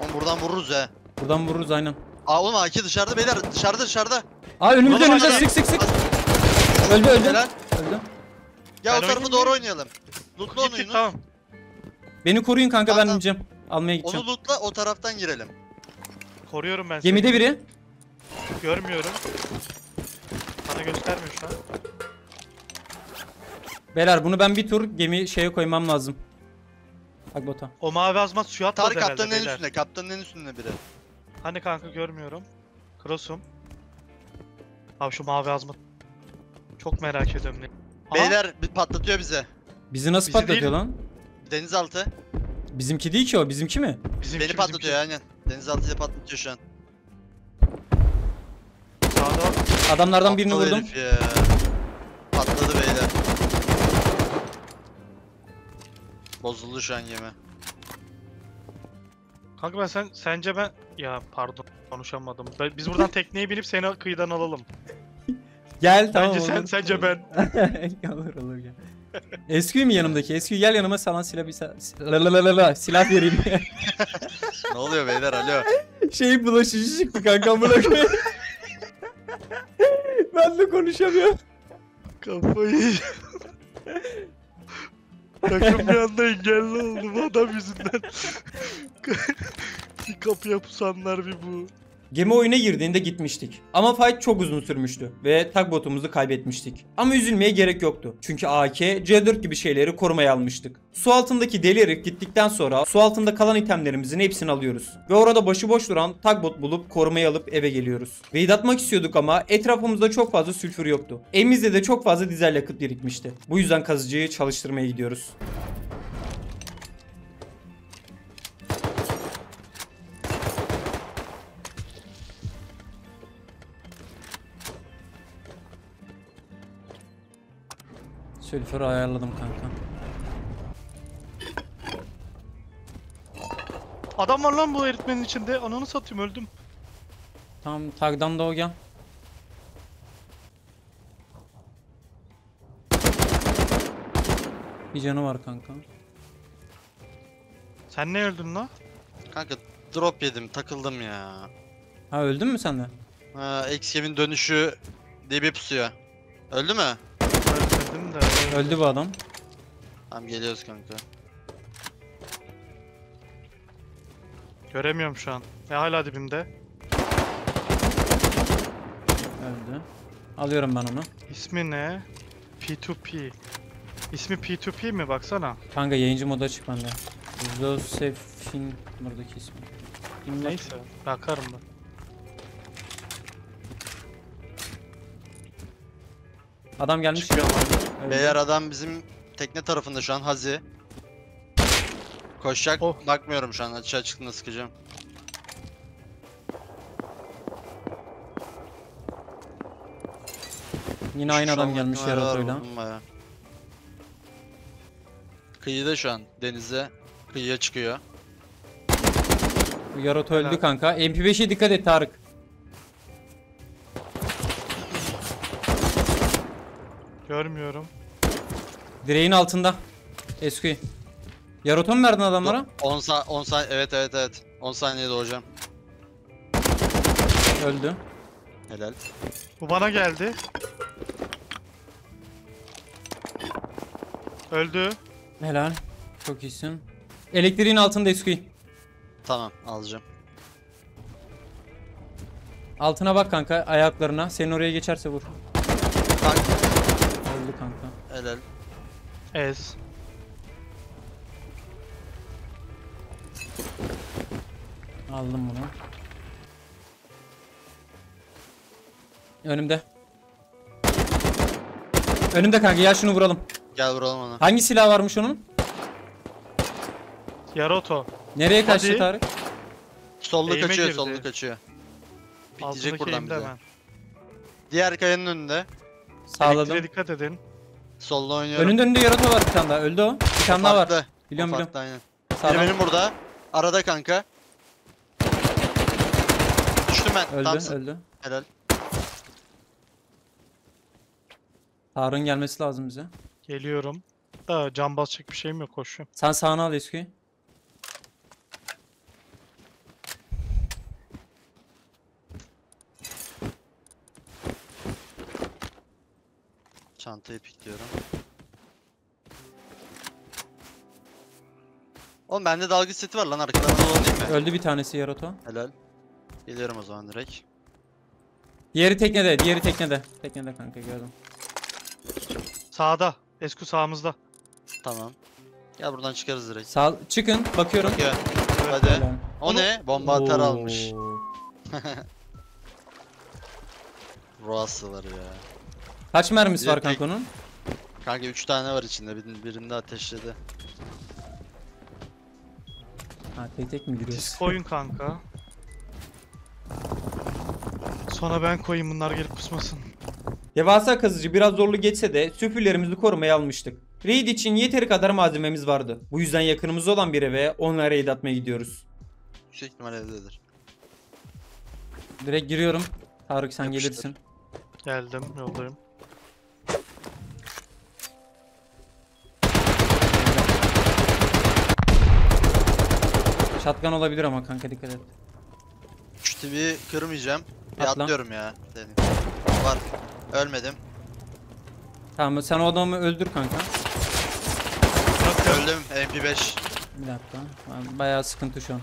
Oğlum buradan vururuz he. Buradan vururuz aynen. Aa oğlum AK dışarıda beyler. Dışarıda dışarıda. Aa önümüzde Oğlum, önümüzde hadi. sık sık sık. Öldü öldü. Helal. Öldü. Ya Ben o tarafa oynayayım doğru oynayalım. Lootla onu Git git Yunus. tamam. Beni koruyun kanka ben Tamam, ineceğim. Almaya gideceğim. Onu lootla o taraftan girelim. Koruyorum ben seni. Gemide biri. Görmüyorum. Bana göstermiyor şu an. Beyler bunu ben bir tur gemi şeye koymam lazım. Tagbota. O mavi azmat suya atladı Tarık herhalde kaptanın en beyler. üstünde. Kaptanın en üstünde biri. Hani kanka görmüyorum. Cross'um. Abi şu mavi azmat. Çok merak ediyorum. ne- Aha, Beyler bir patlatıyor bize. Bizi nasıl Bizi patlatıyor değil. lan? Denizaltı. Bizimki değil ki o. Bizimki mi? bizimki, Beni patlatıyor aynen. Denizaltıyla patlatıyor şu an. bizimki. Sağda. Adamlardan birini Aptal vurdum. herif ya. Bozuldu şu an gemi. Kanka ben sen sence ben ya pardon konuşamadım. Ben- Biz buradan tekneye binip seni kıyıdan alalım. Gel tamam. Bence sen olur. sence ben. olur olur gel. Eski mi yanımdaki? Eski gel yanıma sana silah bir silah, la la la la la, silah vereyim. ne oluyor beyler alo. şey bulaşıcı çıktı kanka koyayım. ben de konuşamıyorum. Kafayı Takım bir anda engelli oldu bu adam yüzünden. bir kapıya pusanlar bir bu. Gemi oyuna girdiğinde gitmiştik. Ama fight çok uzun sürmüştü ve tagbotumuzu kaybetmiştik. Ama üzülmeye gerek yoktu. Çünkü AK, C4 gibi şeyleri korumaya almıştık. Su altındaki deli herif gittikten sonra su altında kalan itemlerimizin hepsini alıyoruz. Ve orada başıboş duran tagbot bulup korumaya alıp eve geliyoruz. Raid atmak istiyorduk ama etrafımızda çok fazla sülfür yoktu. Evimizde de çok fazla dizel yakıt birikmişti. Bu yüzden kazıcıyı çalıştırmaya gidiyoruz. Sülfürü ayarladım kanka. Adam var lan bu eritmenin içinde. Ananı satayım öldüm. Tamam tagdan da o gel. Bir canı var kanka. Sen ne öldün lan? Kanka drop yedim takıldım ya. Ha öldün mü sen de? Ha, X-Gem'in dönüşü dibe pusuyor. Öldü mü? Ölmedim de. Öldü bu adam. Tamam geliyoruz kanka. Göremiyorum şu an. E hala dibimde. Öldü. Alıyorum ben onu. İsmi ne? P2P. İsmi P2P mi baksana? Kanka yayıncı moda açık bende. Josephine buradaki ismi. Neyse bakarım ben. Adam gelmiş. Çıkıyor lan. Öldü. Beyler adam bizim tekne tarafında şu an Hazi. Koşacak. Oh. Bakmıyorum şu an. Açığa çıktığında sıkacağım. Yine aynı Şu adam an gelmiş bayağı. Kıyıda şu an denize. Kıyıya çıkıyor. Bu Yarato öldü kanka. MP5'e dikkat et Tarık. Görmüyorum. Direğin altında. Eski. Yarato mu verdin adamlara? 10 sa 10 saniye evet evet evet. 10 saniyede hocam. Öldü. Helal. Bu bana geldi. Öldü. Helal. Çok iyisin. Elektriğin altında Eski. Tamam alacağım. Altına bak kanka ayaklarına. Senin oraya geçerse vur. Helal. Ez. Aldım bunu. Önümde. Önümde kanka gel şunu vuralım. Gel vuralım onu. Hangi silah varmış onun? Yaroto. Nereye kaçtı Hadi. Tarık? Sollu Eğime kaçıyor, girdi. sollu kaçıyor. Bitecek Altındaki buradan eğimde bize. hemen. Diğer kayanın önünde. Sağladım. Elektriğe dikkat edin. Solda oynuyorum. Önünde önünde yarato var bir tane daha. Öldü o. Bir tane daha var. Farklı. Biliyorum biliyorum. farklı, aynen. Sağdan Biri benim burada. Arada kanka. Düştüm ben. öldü Tamsın. öldü. Helal. Tarık'ın gelmesi lazım bize. Geliyorum. Da cam basacak bir şeyim yok koşuyorum. Sen sağına al Eski. Çantayı pikliyorum. Oğlum bende dalgıç seti var lan arkalarına dolanayım mı? Öldü bir tanesi yarato. Helal. Geliyorum o zaman direkt. Diğeri teknede, diğeri teknede. Teknede kanka gördüm. Sağda. Esku sağımızda. Tamam. Gel buradan çıkarız direkt. Sağ çıkın bakıyorum. Gel. Hadi. Helal. O ne? Bomba atar almış. Oo. Ruasılar ya. Kaç mermisi var kanka onun? Kanka 3 tane var içinde. Bir- Birinde ateşledi. Ha tek tek mi giriyoruz? Siz koyun kanka. Sonra ben koyayım bunlar gelip pusmasın. Devasa kazıcı biraz zorlu geçse de süpürlerimizi korumaya almıştık. Raid için yeteri kadar malzememiz vardı. Bu yüzden yakınımızda olan bir eve onlara raid atmaya gidiyoruz. Yüksek ihtimal evdedir. Direkt giriyorum. Tarık sen Yapıştır. gelirsin. Geldim yoldayım. Shotgun olabilir ama kanka dikkat et. Şu TV'yi kırmayacağım. Bir atlıyorum ya. Dedim. Var. Ölmedim. Tamam sen o adamı öldür kanka. Öldüm. MP5. Bir dakika. Ben bayağı sıkıntı şu an.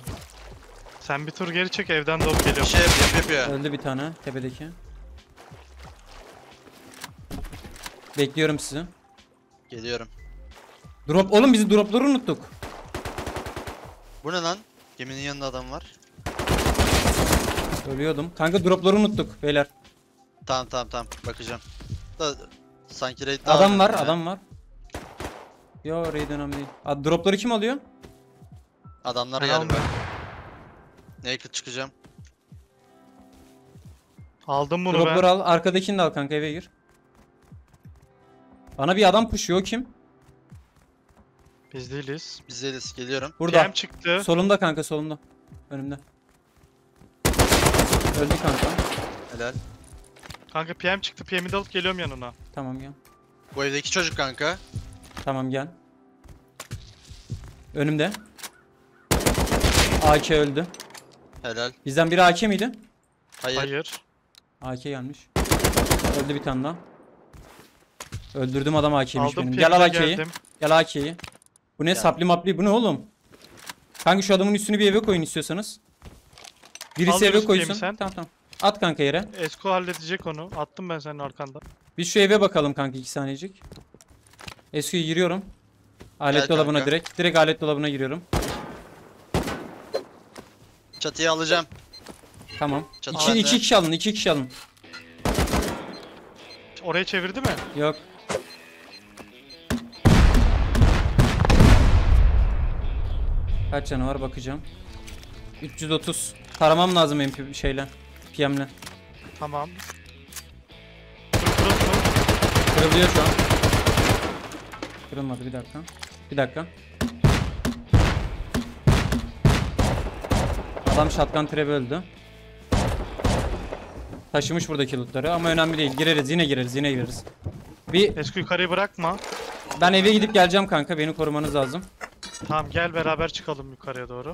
Sen bir tur geri çek evden doğup Bir geliyorum. şey yapıyor, yapıyor. Öldü bir tane tepedeki. Bekliyorum sizi. Geliyorum. Drop oğlum bizi dropları unuttuk. Bu ne lan? Geminin yanında adam var. Ölüyordum. Kanka dropları unuttuk beyler. Tamam tamam tamam. Bakacağım. Da, sanki raid Adam var, ya. adam var. Yo raid önemli değil. Aa, dropları kim alıyor? Adamlar Ben geldi almıyorum. ben. Naked çıkacağım. Aldım bunu Dropları ben. al. Arkadakini de al kanka eve gir. Bana bir adam pushuyor kim? Biz değiliz. Biz değiliz. Geliyorum. Burada. PM çıktı. Solumda kanka solumda. Önümde. Öldü kanka. Helal. Kanka PM çıktı. PM'i de alıp geliyorum yanına. Tamam gel. Bu evdeki çocuk kanka. Tamam gel. Önümde. AK öldü. Helal. Bizden biri AK miydi? Hayır. Hayır. AK gelmiş. Öldü bir tane daha. Öldürdüm adam AK'ymiş Aldım benim. Gel al AK'yi. Gel AK'yi. Bu ne Ya. sapli mapli bu ne oğlum? Kanka şu adamın üstünü bir eve koyun istiyorsanız. Birisi Alıyoruz eve koysun. sen. Tamam tamam. At kanka yere. Esko halledecek onu. Attım ben senin arkanda. Biz şu eve bakalım kanka 2 saniyecik. Eskiye giriyorum. Alet Gel dolabına kanka. direkt. Direkt alet dolabına giriyorum. Çatıyı alacağım. Tamam. Çatı 2 bende. iki kişi alın, 2 kişi alın. Oraya çevirdi mi? Yok. Kaç canı var bakacağım. 330. Taramam lazım MP şeyle. PM'le. Tamam. Kırılıyor şu an. Kırılmadı bir dakika. Bir dakika. Adam shotgun trap öldü. Taşımış buradaki lootları ama önemli değil. Gireriz yine gireriz yine gireriz. Bir Esko yukarıyı bırakma. ben eve gidip geleceğim kanka. Beni korumanız lazım. Tamam gel beraber çıkalım yukarıya doğru.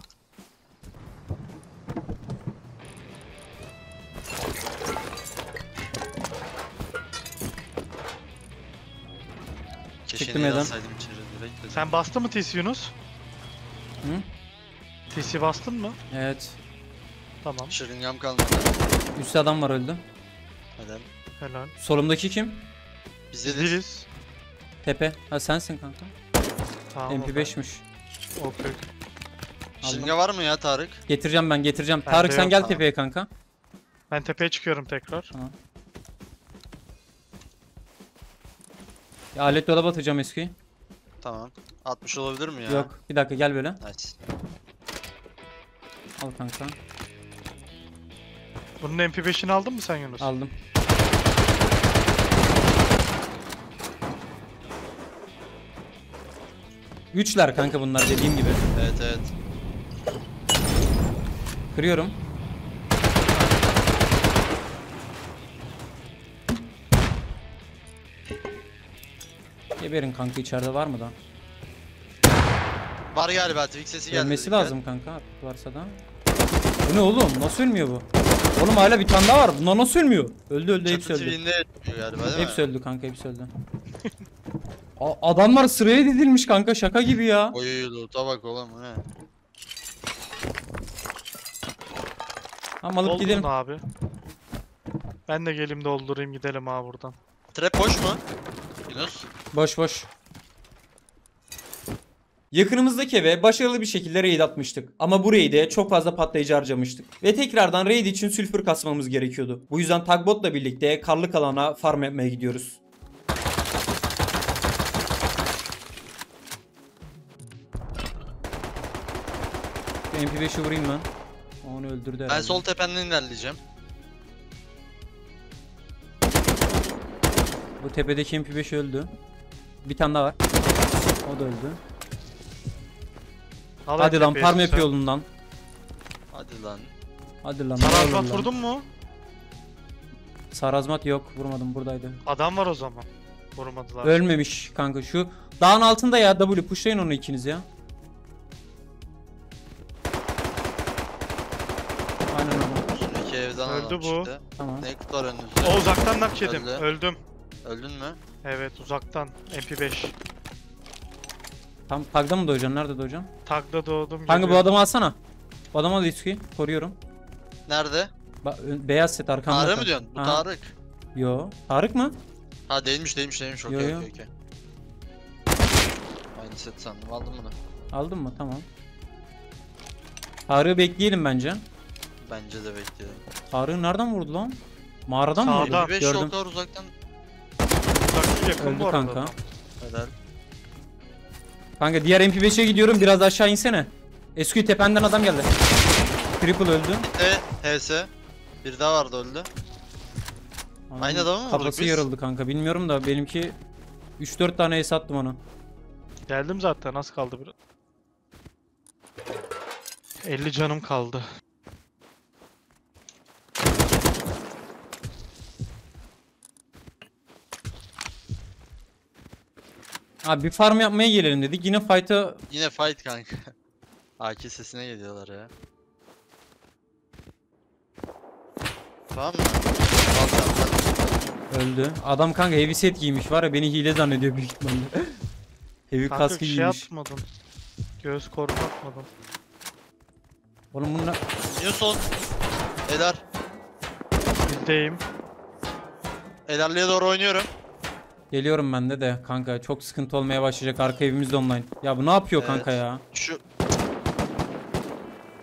Keşke Çıktım içeri direkt de. Sen bastın mı TC Yunus? Hı? TC bastın mı? Evet. Tamam. Şırıngam kalmadı. Üstte adam var öldü. Neden? Helal. Solumdaki kim? Biz Biz değiliz. Tepe. Ha sensin kanka. Tamam. MP5'miş. Okey. Şırınga var mı ya Tarık? Getireceğim ben getireceğim. Bende Tarık sen yok. gel Tamam. tepeye kanka. Ben tepeye çıkıyorum tekrar. Ya, alet dolaba atacağım eskiyi. Tamam. 60 olabilir mi ya? Yok. Bir dakika gel böyle. Nice. Al kanka. Bunun MP5'ini aldın mı sen Yunus? Aldım. Üçler kanka bunlar dediğim gibi. Evet evet. Kırıyorum. Geberin kanka içeride var mı da? Var galiba Twix sesi geldi. Dikkat. lazım kanka varsa da. Bu ne oğlum? Nasıl ölmüyor bu? Oğlum hala bir tane daha var. Bunlar nasıl ölmüyor? Öldü öldü hepsi Çatı öldü. TV'nde yapıyor galiba değil mi? Hepsi öldü kanka hepsi öldü. A- adamlar sıraya dizilmiş kanka şaka gibi ya. Oy loot'a bak oğlum bu ne? Tamam alıp Doldurun gidelim. abi. Ben de geleyim doldurayım gidelim abi buradan. Trap boş mu? Yunus. Boş boş. Yakınımızdaki eve başarılı bir şekilde raid atmıştık. Ama bu raid'e çok fazla patlayıcı harcamıştık. Ve tekrardan raid için sülfür kasmamız gerekiyordu. Bu yüzden tagbotla birlikte karlık alana farm yapmaya gidiyoruz. Şu MP5'i vurayım ben. Onu öldürdü herhalde. Ben sol tependen ilerleyeceğim. Bu tepedeki MP5 öldü. Bir tane daha var. O da öldü. Al Hadi lan MP5'i farm sen. yapıyor yolundan. Hadi lan. Hadi lan. Sana ne olur azmat lan. vurdun mu? Sarazmat yok vurmadım buradaydı. Adam var o zaman. Vurmadılar. Ölmemiş kanka şu. Dağın altında ya W pushlayın onu ikiniz ya. Öldü adam bu. çıktı. Tamam. Ne kadar önünüzde? O uzaktan nak yedim. Öldü. Öldüm. Öldün mü? Evet uzaktan. MP5. Tam tagda mı doğacaksın? Nerede doğacaksın? Tagda doğdum. Kanka bu adamı alsana. Bu adamı al riski. Koruyorum. Nerede? Ba- beyaz set arkamda. Tarık mı diyorsun? Bu Ha. Tarık. Yo. Tarık mı? Ha değilmiş değilmiş değilmiş. Yo, Okey yo. okey okey. Aynı set sandım. Aldım bunu. Aldın mı? Tamam. Tarık'ı bekleyelim bence. Bence de bekliyorum. Tarık'ı nereden vurdu lan? Mağaradan mı vurdu? Sağdan. 25 Gördüm. kadar uzaktan. Uzaklık yakın Öldü bu arada. kanka. Helal. Kanka diğer MP5'e gidiyorum. Biraz aşağı insene. Eski tependen adam geldi. Triple öldü. E, HS. Bir daha vardı öldü. Aynı adamı mı vurduk Kafası biz? yarıldı kanka. Bilmiyorum da benimki 3-4 tane ace attım ona. Geldim zaten az kaldı bir. 50 canım kaldı. Abi bir farm yapmaya gelelim dedik. Yine fight'a Yine fight kanka. AK sesine geliyorlar ya. Tamam mı? Öldü. Adam kanka heavy set giymiş var ya beni hile zannediyor büyük ihtimalle. heavy Kanka kaskı şey giymiş. atmadım. Göğüs koruma atmadım. Oğlum bunlar... Newson. Eder. Bildeyim. Ederli'ye doğru oynuyorum. Geliyorum ben de de kanka çok sıkıntı olmaya başlayacak arka evimiz de online. Ya bu ne yapıyor Evet. kanka ya? Şu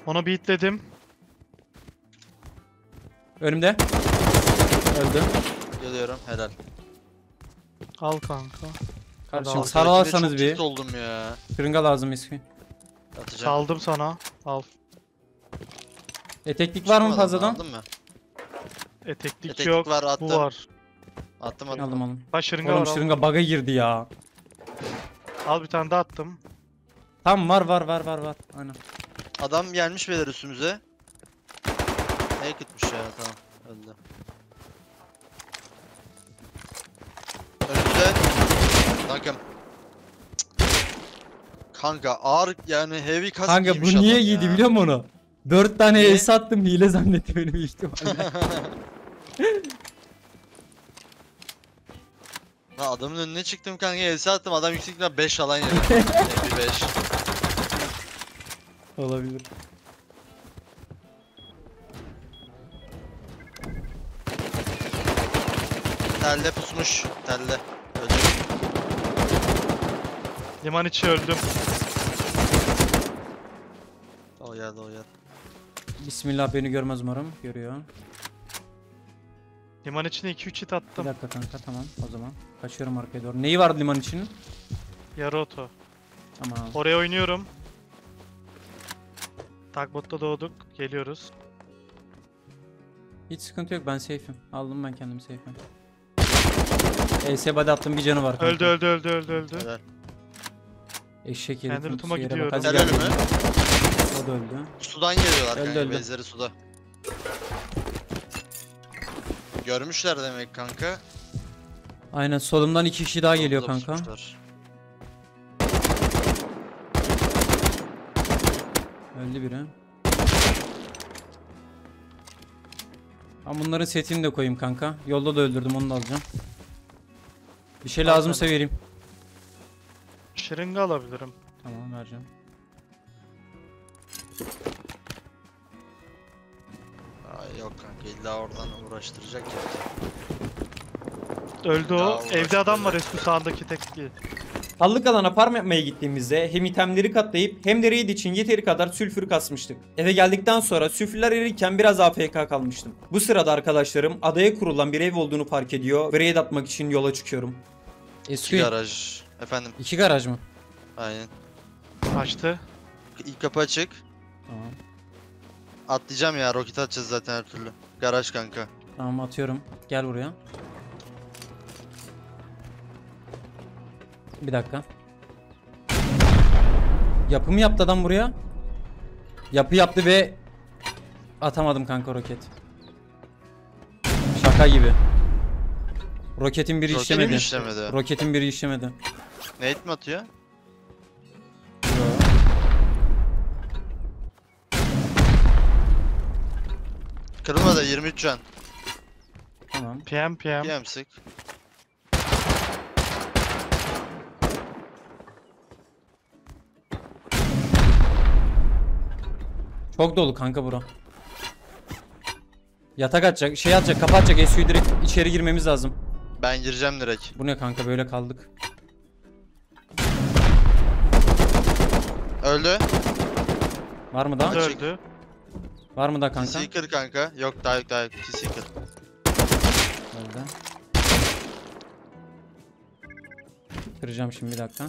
Onu beatledim. Önümde. Öldü. geliyorum. Helal. Al kanka. Kardeşim al. sarılarsanız bir. tilt oldum ya. Şırınga lazım eski. Atacağım. Saldım sana. Al. Eteklik var mı Çıkmadan fazladan? Aldın mı? Eteklik, Eteklik yok. var, attım. Bu var. Attım attım. Aldım aldım. Baş şırınga Oğlum var. al. şırınga bug'a girdi ya. Al bir tane daha attım. Tamam var var var var var. Aynen. Adam gelmiş beyler üstümüze. Naked'mış ya tamam. Öldü. Önümüzde. Takım. Kanka ağır yani heavy kask Kanka bu giymiş niye adam giydi ya. biliyor musun onu? 4 tane Niye? el sattım hile zannetti beni büyük ihtimalle. Lan adamın önüne çıktım kanka elsi attım adam yüksekten 5 alan yedi. 5. Olabilir. Telde pusmuş. Telde. Öldü. Liman içi öldüm. O geldi o geldi. Bismillah beni görmez umarım. Görüyor. Liman içine 2-3 hit Bir attım. dakika kanka tamam o zaman. Kaçıyorum arkaya doğru. Neyi vardı liman için? Yarı oto. Tamam. Oraya oynuyorum. Takbot'ta doğduk. Geliyoruz. Hiç sıkıntı yok ben safe'im. Aldım ben kendimi safe'im. ES body attım bir canı var kanka. Öldü öldü öldü öldü öldü. Helal. Eşek Kendi lootuma yere bak. gidiyorum. Hadi Helal gel. mi? O da öldü. Sudan geliyorlar Öldü, kanka öldü. bezleri suda. Görmüşler demek kanka. Aynen solumdan iki kişi daha geliyor kanka. Öldü biri. Ben bunların setini de koyayım kanka. Yolda da öldürdüm onu da alacağım. Bir şey Al lazımsa vereyim. Şırınga alabilirim. Tamam vereceğim. İlla oradan uğraştıracak ya. Öldü o. Evde adam var eski sağındaki tek. Allık alana farm yapmaya gittiğimizde hem itemleri katlayıp hem de raid için yeteri kadar sülfür kasmıştık. Eve geldikten sonra sülfürler erirken biraz AFK kalmıştım. Bu sırada arkadaşlarım adaya kurulan bir ev olduğunu fark ediyor ve raid atmak için yola çıkıyorum. İki Eski garaj. Efendim İki garaj mı? aynen. Açtı. İlk kapı açık. Tamam. Atlayacağım ya roket atacağız zaten her türlü. Garaj kanka. Tamam atıyorum. Gel buraya. Bir dakika. Yapımı yaptı adam buraya. Yapı yaptı ve atamadım kanka roket. Şaka gibi. Roketin biri Roketim işlemedi. işlemedi. Roketin biri işlemedi. Nate mi atıyor? Kırılmadı 23 can. Tamam. PM PM. PM sık. Çok dolu kanka bura. Yatak atacak, şey atacak, kapı atacak. SU'yu direkt içeri girmemiz lazım. Ben gireceğim direkt. Bu ne kanka böyle kaldık. Öldü. Var mı daha? Öldü. Var mı daha kanka? Seeker kanka. Yok daha yok daha yok. Seeker. Öldü. Kıracağım şimdi bir dakika.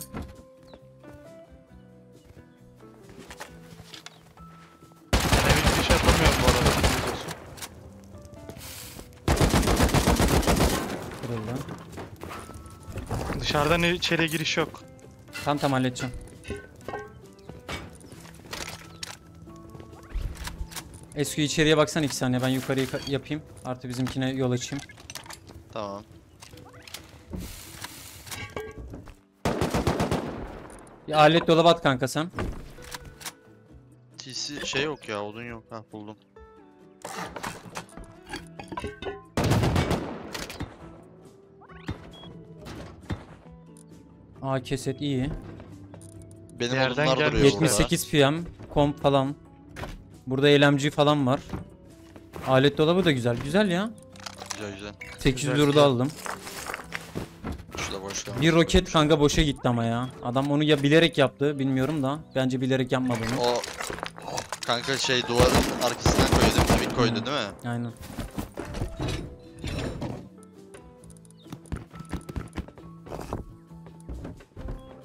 Ben evin giriş yapamıyorum bu arada. Kırıldı. Dışarıdan içeri giriş yok. Tam tam halledeceğim. Eski içeriye baksana 2 saniye ben yukarıyı ka- yapayım. Artı bizimkine yol açayım. Tamam. Bir alet dolaba at kanka sen. TC şey yok ya odun yok. Ha buldum. Aa keset iyi. Benim Yerden odunlar duruyor burada. 78 PM komp falan. Burada eylemci falan var. Alet dolabı da güzel. Güzel ya. Güzel güzel. 800 Güzel, lirada aldım. Şu da boş kalmış. Bir roket kanka boşa gitti ama ya. Adam onu ya bilerek yaptı bilmiyorum da. Bence bilerek yapmadı onu. O kanka şey duvarın arkasından koydu. Timik koydu değil mi? Aynen.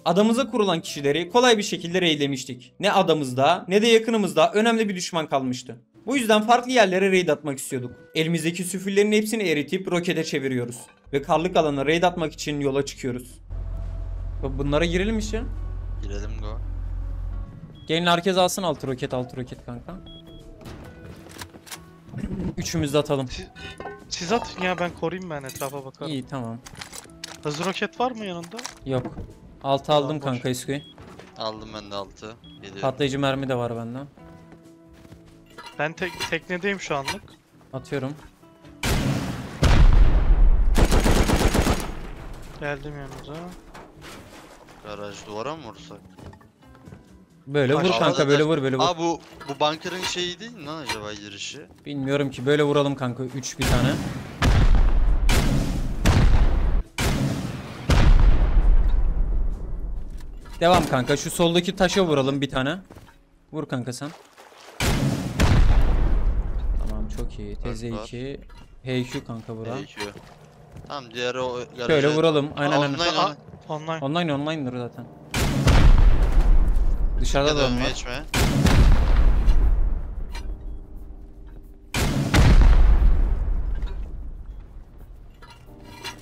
Adamıza kurulan kişileri kolay bir şekilde raidlemiştik. Ne adamızda ne de yakınımızda önemli bir düşman kalmıştı. Bu yüzden farklı yerlere raid atmak istiyorduk. Elimizdeki süfürlerin hepsini eritip rokete çeviriyoruz. Ve karlık alana raid atmak için yola çıkıyoruz. Bunlara girelim işte. Girelim go. Gelin herkes alsın altı roket altı roket kanka. Üçümüz de atalım. Siz atın ya ben koruyayım ben etrafa bakarım. İyi tamam. Hızlı roket var mı yanında? Yok. Altı aldım Tamam, boş. kanka Esko'yu. Aldım ben de altı. Patlayıcı mermi de var bende. Ben tek teknedeyim şu anlık. Atıyorum. Geldim yanınıza. Garaj duvara mı vursak? Böyle vur Aşağıda kanka da- böyle vur böyle vur. Aa bu bu bunker'ın şeyi değil mi lan acaba girişi? Bilmiyorum ki böyle vuralım kanka 3 bir tane. Devam kanka şu soldaki taşa vuralım bir tane. Vur kanka sen. Tamam çok iyi. Teze var. 2. HQ kanka bura. EQ. Tamam diğeri o garaja. Şöyle vuralım. Aynen aynen. online, Aa, online. online. Online online'dır zaten. Dışarıda da onlar. geçme.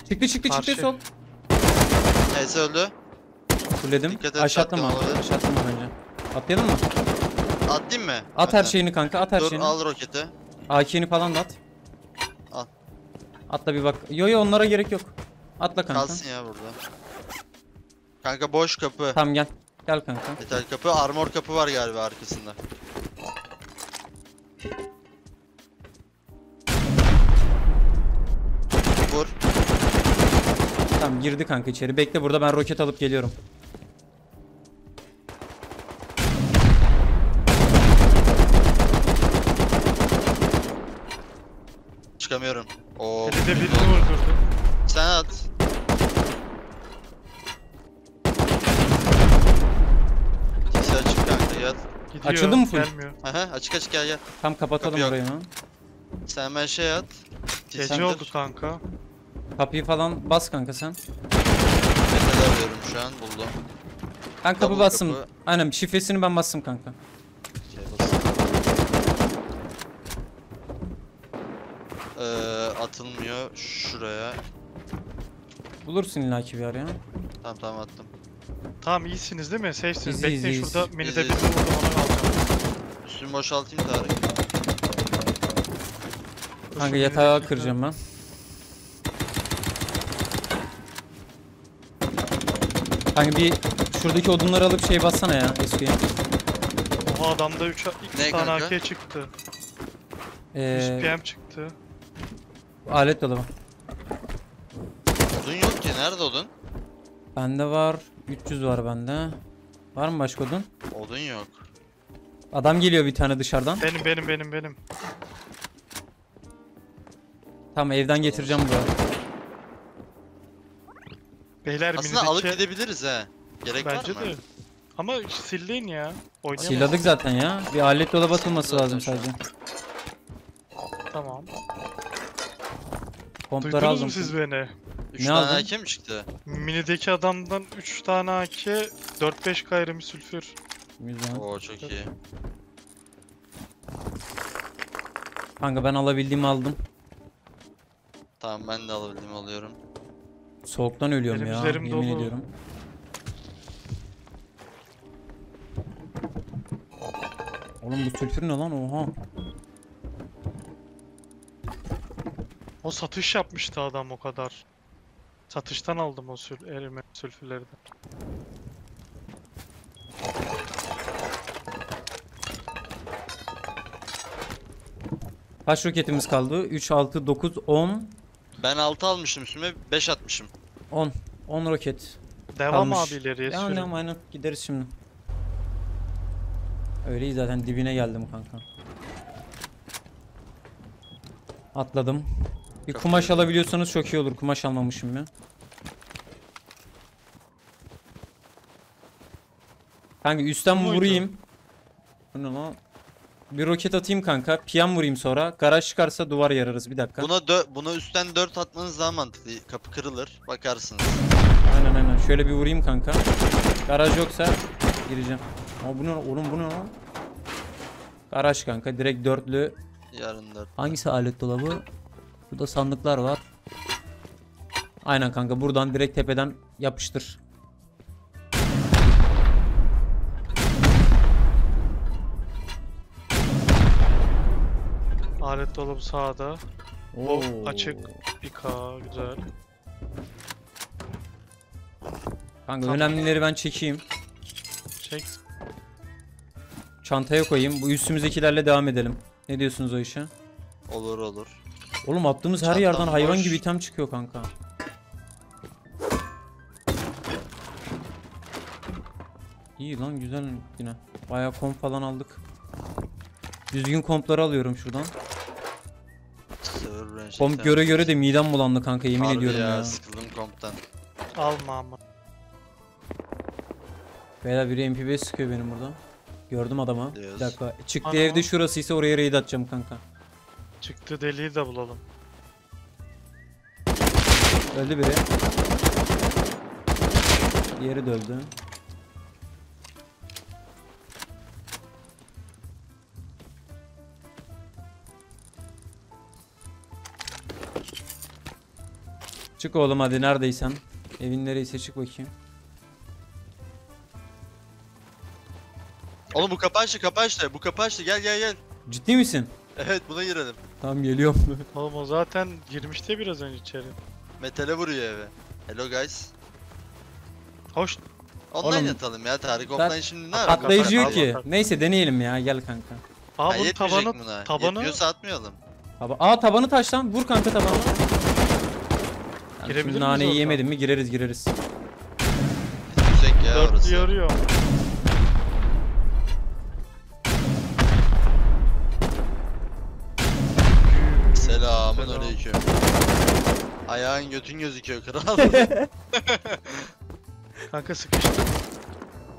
Çıktı çıktı çıktı Karşı. sol. Neyse öldü. Fulledim. Dikkat et, Aşağı atlama. Aşağı atlama bence. Atlayalım mı? Atlayayım mı? At her Hadi. şeyini kanka at her Dur şeyini. al roketi. AK'ni falan da at. Al. Atla bir bak. Yo yo onlara gerek yok. Atla kanka. Kalsın ya burada. Kanka boş kapı. Tamam gel. Gel kanka. Metal kapı, armor kapı var galiba arkasında. Vur. Tamam girdi kanka içeri. Bekle burada ben roket alıp geliyorum. Çıkamıyorum. Oo. De birini öldürdü. Sen at. Kimse açık kanka yat. Gidiyor. Açıldı mı full? Gelmiyor. Aha açık açık gel gel. Tam kapatalım Kapı yok. orayı mı? Sen hemen şey at. Gece Tisindir. oldu kanka. Kapıyı falan bas kanka sen. Metal arıyorum şu an buldum. Ben kapı Double bastım. kapı. Aynen şifresini ben bastım kanka. Şey basın. Ee, atılmıyor şuraya. Bulursun illaki bir yer ya. Tamam tamam attım. Tamam iyisiniz değil mi? Safesiniz. İyiyiz, Bekleyin iyiyiz. şurada mini de İyiyiz. vurdum onu alacağım. Üstümü boşaltayım Tarık. Dur, Kanka yatağı kıracağım ben. Kanka bir şuradaki odunları alıp şey bassana ya eskiye. Oha adamda 3 2 Ne tane kanka? AK çıktı. 100 Ee, PM çıktı. Alet dolabı. Odun yok ki nerede odun? Bende var. 300 var bende. Var mı başka odun? Odun yok. Adam geliyor bir tane dışarıdan. Benim benim benim benim. Tamam evden getireceğim buraya. Beyler Aslında alıp minideki gidebilir he. Gerek bence var mı? de. Ama silleyin ya. Oynayalım. Siladık zaten ya. Bir alet dolabı atılması lazım sadece. Tamam. Pompları Duydunuz aldım. mu siz beni? 3 Ne tane aldın? AK mi çıktı? Minideki adamdan 3 tane AK, 4-5 gayrimi sülfür. Güzel. Oo çok iyi. Kanka ben alabildiğimi aldım. Tamam ben de alabildiğimi alıyorum. Soğuktan ölüyorum Benim ya. üzerim Yemin dolu. ediyorum. Oğlum bu sülfür ne lan oha. O satış yapmıştı adam o kadar. Satıştan aldım o sül erime sülfürleri de. Kaç roketimiz kaldı? 3, 6, 9, 10. Ben 6 almıştım üstüme 5 atmışım. 10. 10 roket. Devam Kalmış. abi ileriye Devam sürün. devam aynen gideriz şimdi. Öyleyiz zaten dibine geldim kanka. Atladım. Bir kumaş alabiliyorsanız çok iyi olur. Kumaş almamışım ya. Kanka üstten Bu vurayım. Bu ne lan? Bir roket atayım kanka. Piyan vurayım sonra. Garaj çıkarsa duvar yararız. Bir dakika. Buna buna üstten 4 atmanız daha mantıklı. Kapı kırılır. Bakarsınız. Aynen aynen. Şöyle bir vurayım kanka. Garaj yoksa gireceğim. Aa bu ne? Oğlum bu ne lan? Garaj kanka. Direkt dörtlü. Yarın 4. Hangisi alet dolabı? Burada sandıklar var. Aynen kanka. Buradan direkt tepeden yapıştır. Alet dolabı sağda. Oo. açık. 2K güzel. Kanka Tamam. önemlileri ben çekeyim. Çek. Çantaya koyayım. Bu üstümüzdekilerle devam edelim. Ne diyorsunuz o işe? Olur olur. Oğlum attığımız her Çantam yerden hayvan boş. gibi item çıkıyor kanka. İyi lan güzel yine. Bayağı komp falan aldık. Düzgün kompları alıyorum şuradan. Branch Komp göre göre de midem bulandı kanka yemin Harbi ediyorum ya. ya. Sıkıldım komptan. Alma ama. Beyler biri MP5 sıkıyor benim burada. Gördüm adamı. Bir Diyoruz. dakika. Çıktı Ana. evde şurasıysa oraya raid atacağım kanka. Çıktı deliği de bulalım. Öldü biri. Diğeri de öldü. Çık oğlum hadi neredeysen. Evin nereyse çık bakayım. Oğlum bu kapı açtı kapı açtı. Bu kapı açtı. Gel gel gel. Ciddi misin? Evet buna girelim. Tamam geliyorum. Oğlum o zaten girmişti biraz önce içeri. Metale vuruyor eve. Hello guys. Hoş. Online Oğlum, yatalım ya Tarık ben- offline şimdi ne yapalım? Atlayıcı yok ki. kapat. Neyse deneyelim ya gel kanka. Aa Ha, bunun tabanı buna. tabanı- Yetmiyorsa atmayalım. Taba Aa tabanı taş lan. Vur kanka tabanı. Yani Girebilir şimdi miyiz naneyi oradan? yemedim mi gireriz gireriz. Yüksek ya dörtlü orası. yarıyor. Selamun Selam. aleyküm. Ayağın götün gözüküyor kral. Kanka sıkıştı.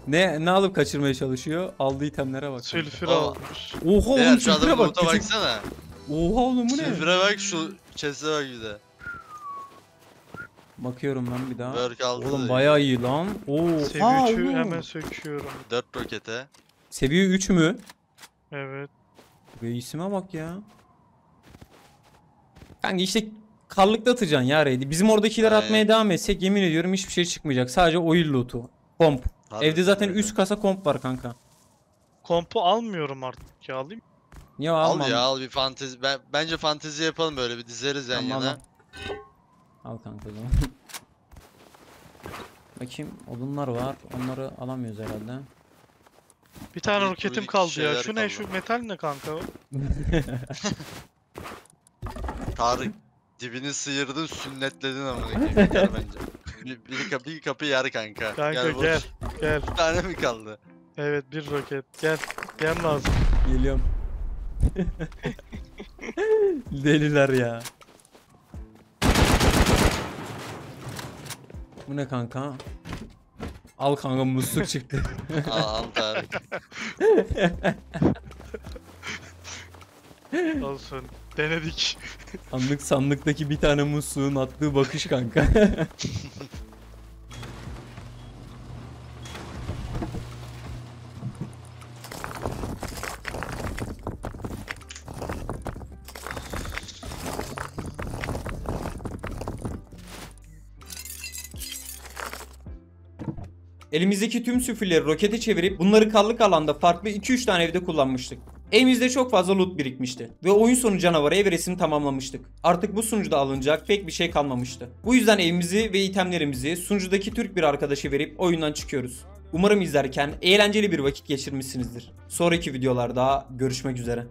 Ne ne alıp kaçırmaya çalışıyor? Aldığı itemlere bak. Sülfür Aa. almış. Oha Eğer oğlum şu sülfüre adamın bak. loot'a Küçük- baksana. Oha oğlum bu ne? Sülfüre bak şu chest'e bak bir de. Bakıyorum ben bir daha. Work aldı. Oğlum bayağı iyi lan. Oha Seviye oğlum. hemen söküyorum. 4 rokete. Seviye 3 mü? Evet. Reisime bak ya. Kanka işte karlıkta atacaksın ya raid'i. Bizim oradakiler Aynen. atmaya devam etsek yemin ediyorum hiçbir şey çıkmayacak. Sadece oil loot'u. Komp. Harbi Evde zaten öyle. 3 kasa komp var kanka. Kompu almıyorum artık ya alayım. Niye Al ya al bir fantezi. Ben, bence fantezi yapalım böyle bir dizeriz yan Tamam, yana. al. Al kanka o zaman. Bakayım odunlar var. Onları alamıyoruz herhalde. Bir tane Bir roketim kaldı ya. şeyler Şu ne kaldı. şu metal ne kanka? Tarık dibini sıyırdın sünnetledin ama Gel bence. Bir, bir, kapı, bir kapı yer kanka. Kanka vur. gel. Gel. Bir tane mi kaldı? Evet bir roket. Gel. Gel lazım. Geliyorum. Deliler ya. Bu ne kanka? Al kanka musluk çıktı. Al, al Tarık. Olsun. Denedik. Sandık sandıktaki bir tane musluğun attığı bakış kanka. Elimizdeki tüm süfürleri rokete çevirip bunları kallık alanda farklı 2-3 tane evde kullanmıştık. Evimizde çok fazla loot birikmişti ve oyun sonu canavarı evresini tamamlamıştık. Artık bu sunucuda alınacak pek bir şey kalmamıştı. Bu yüzden evimizi ve itemlerimizi sunucudaki Türk bir arkadaşa verip oyundan çıkıyoruz. Umarım izlerken eğlenceli bir vakit geçirmişsinizdir. Sonraki videolarda görüşmek üzere.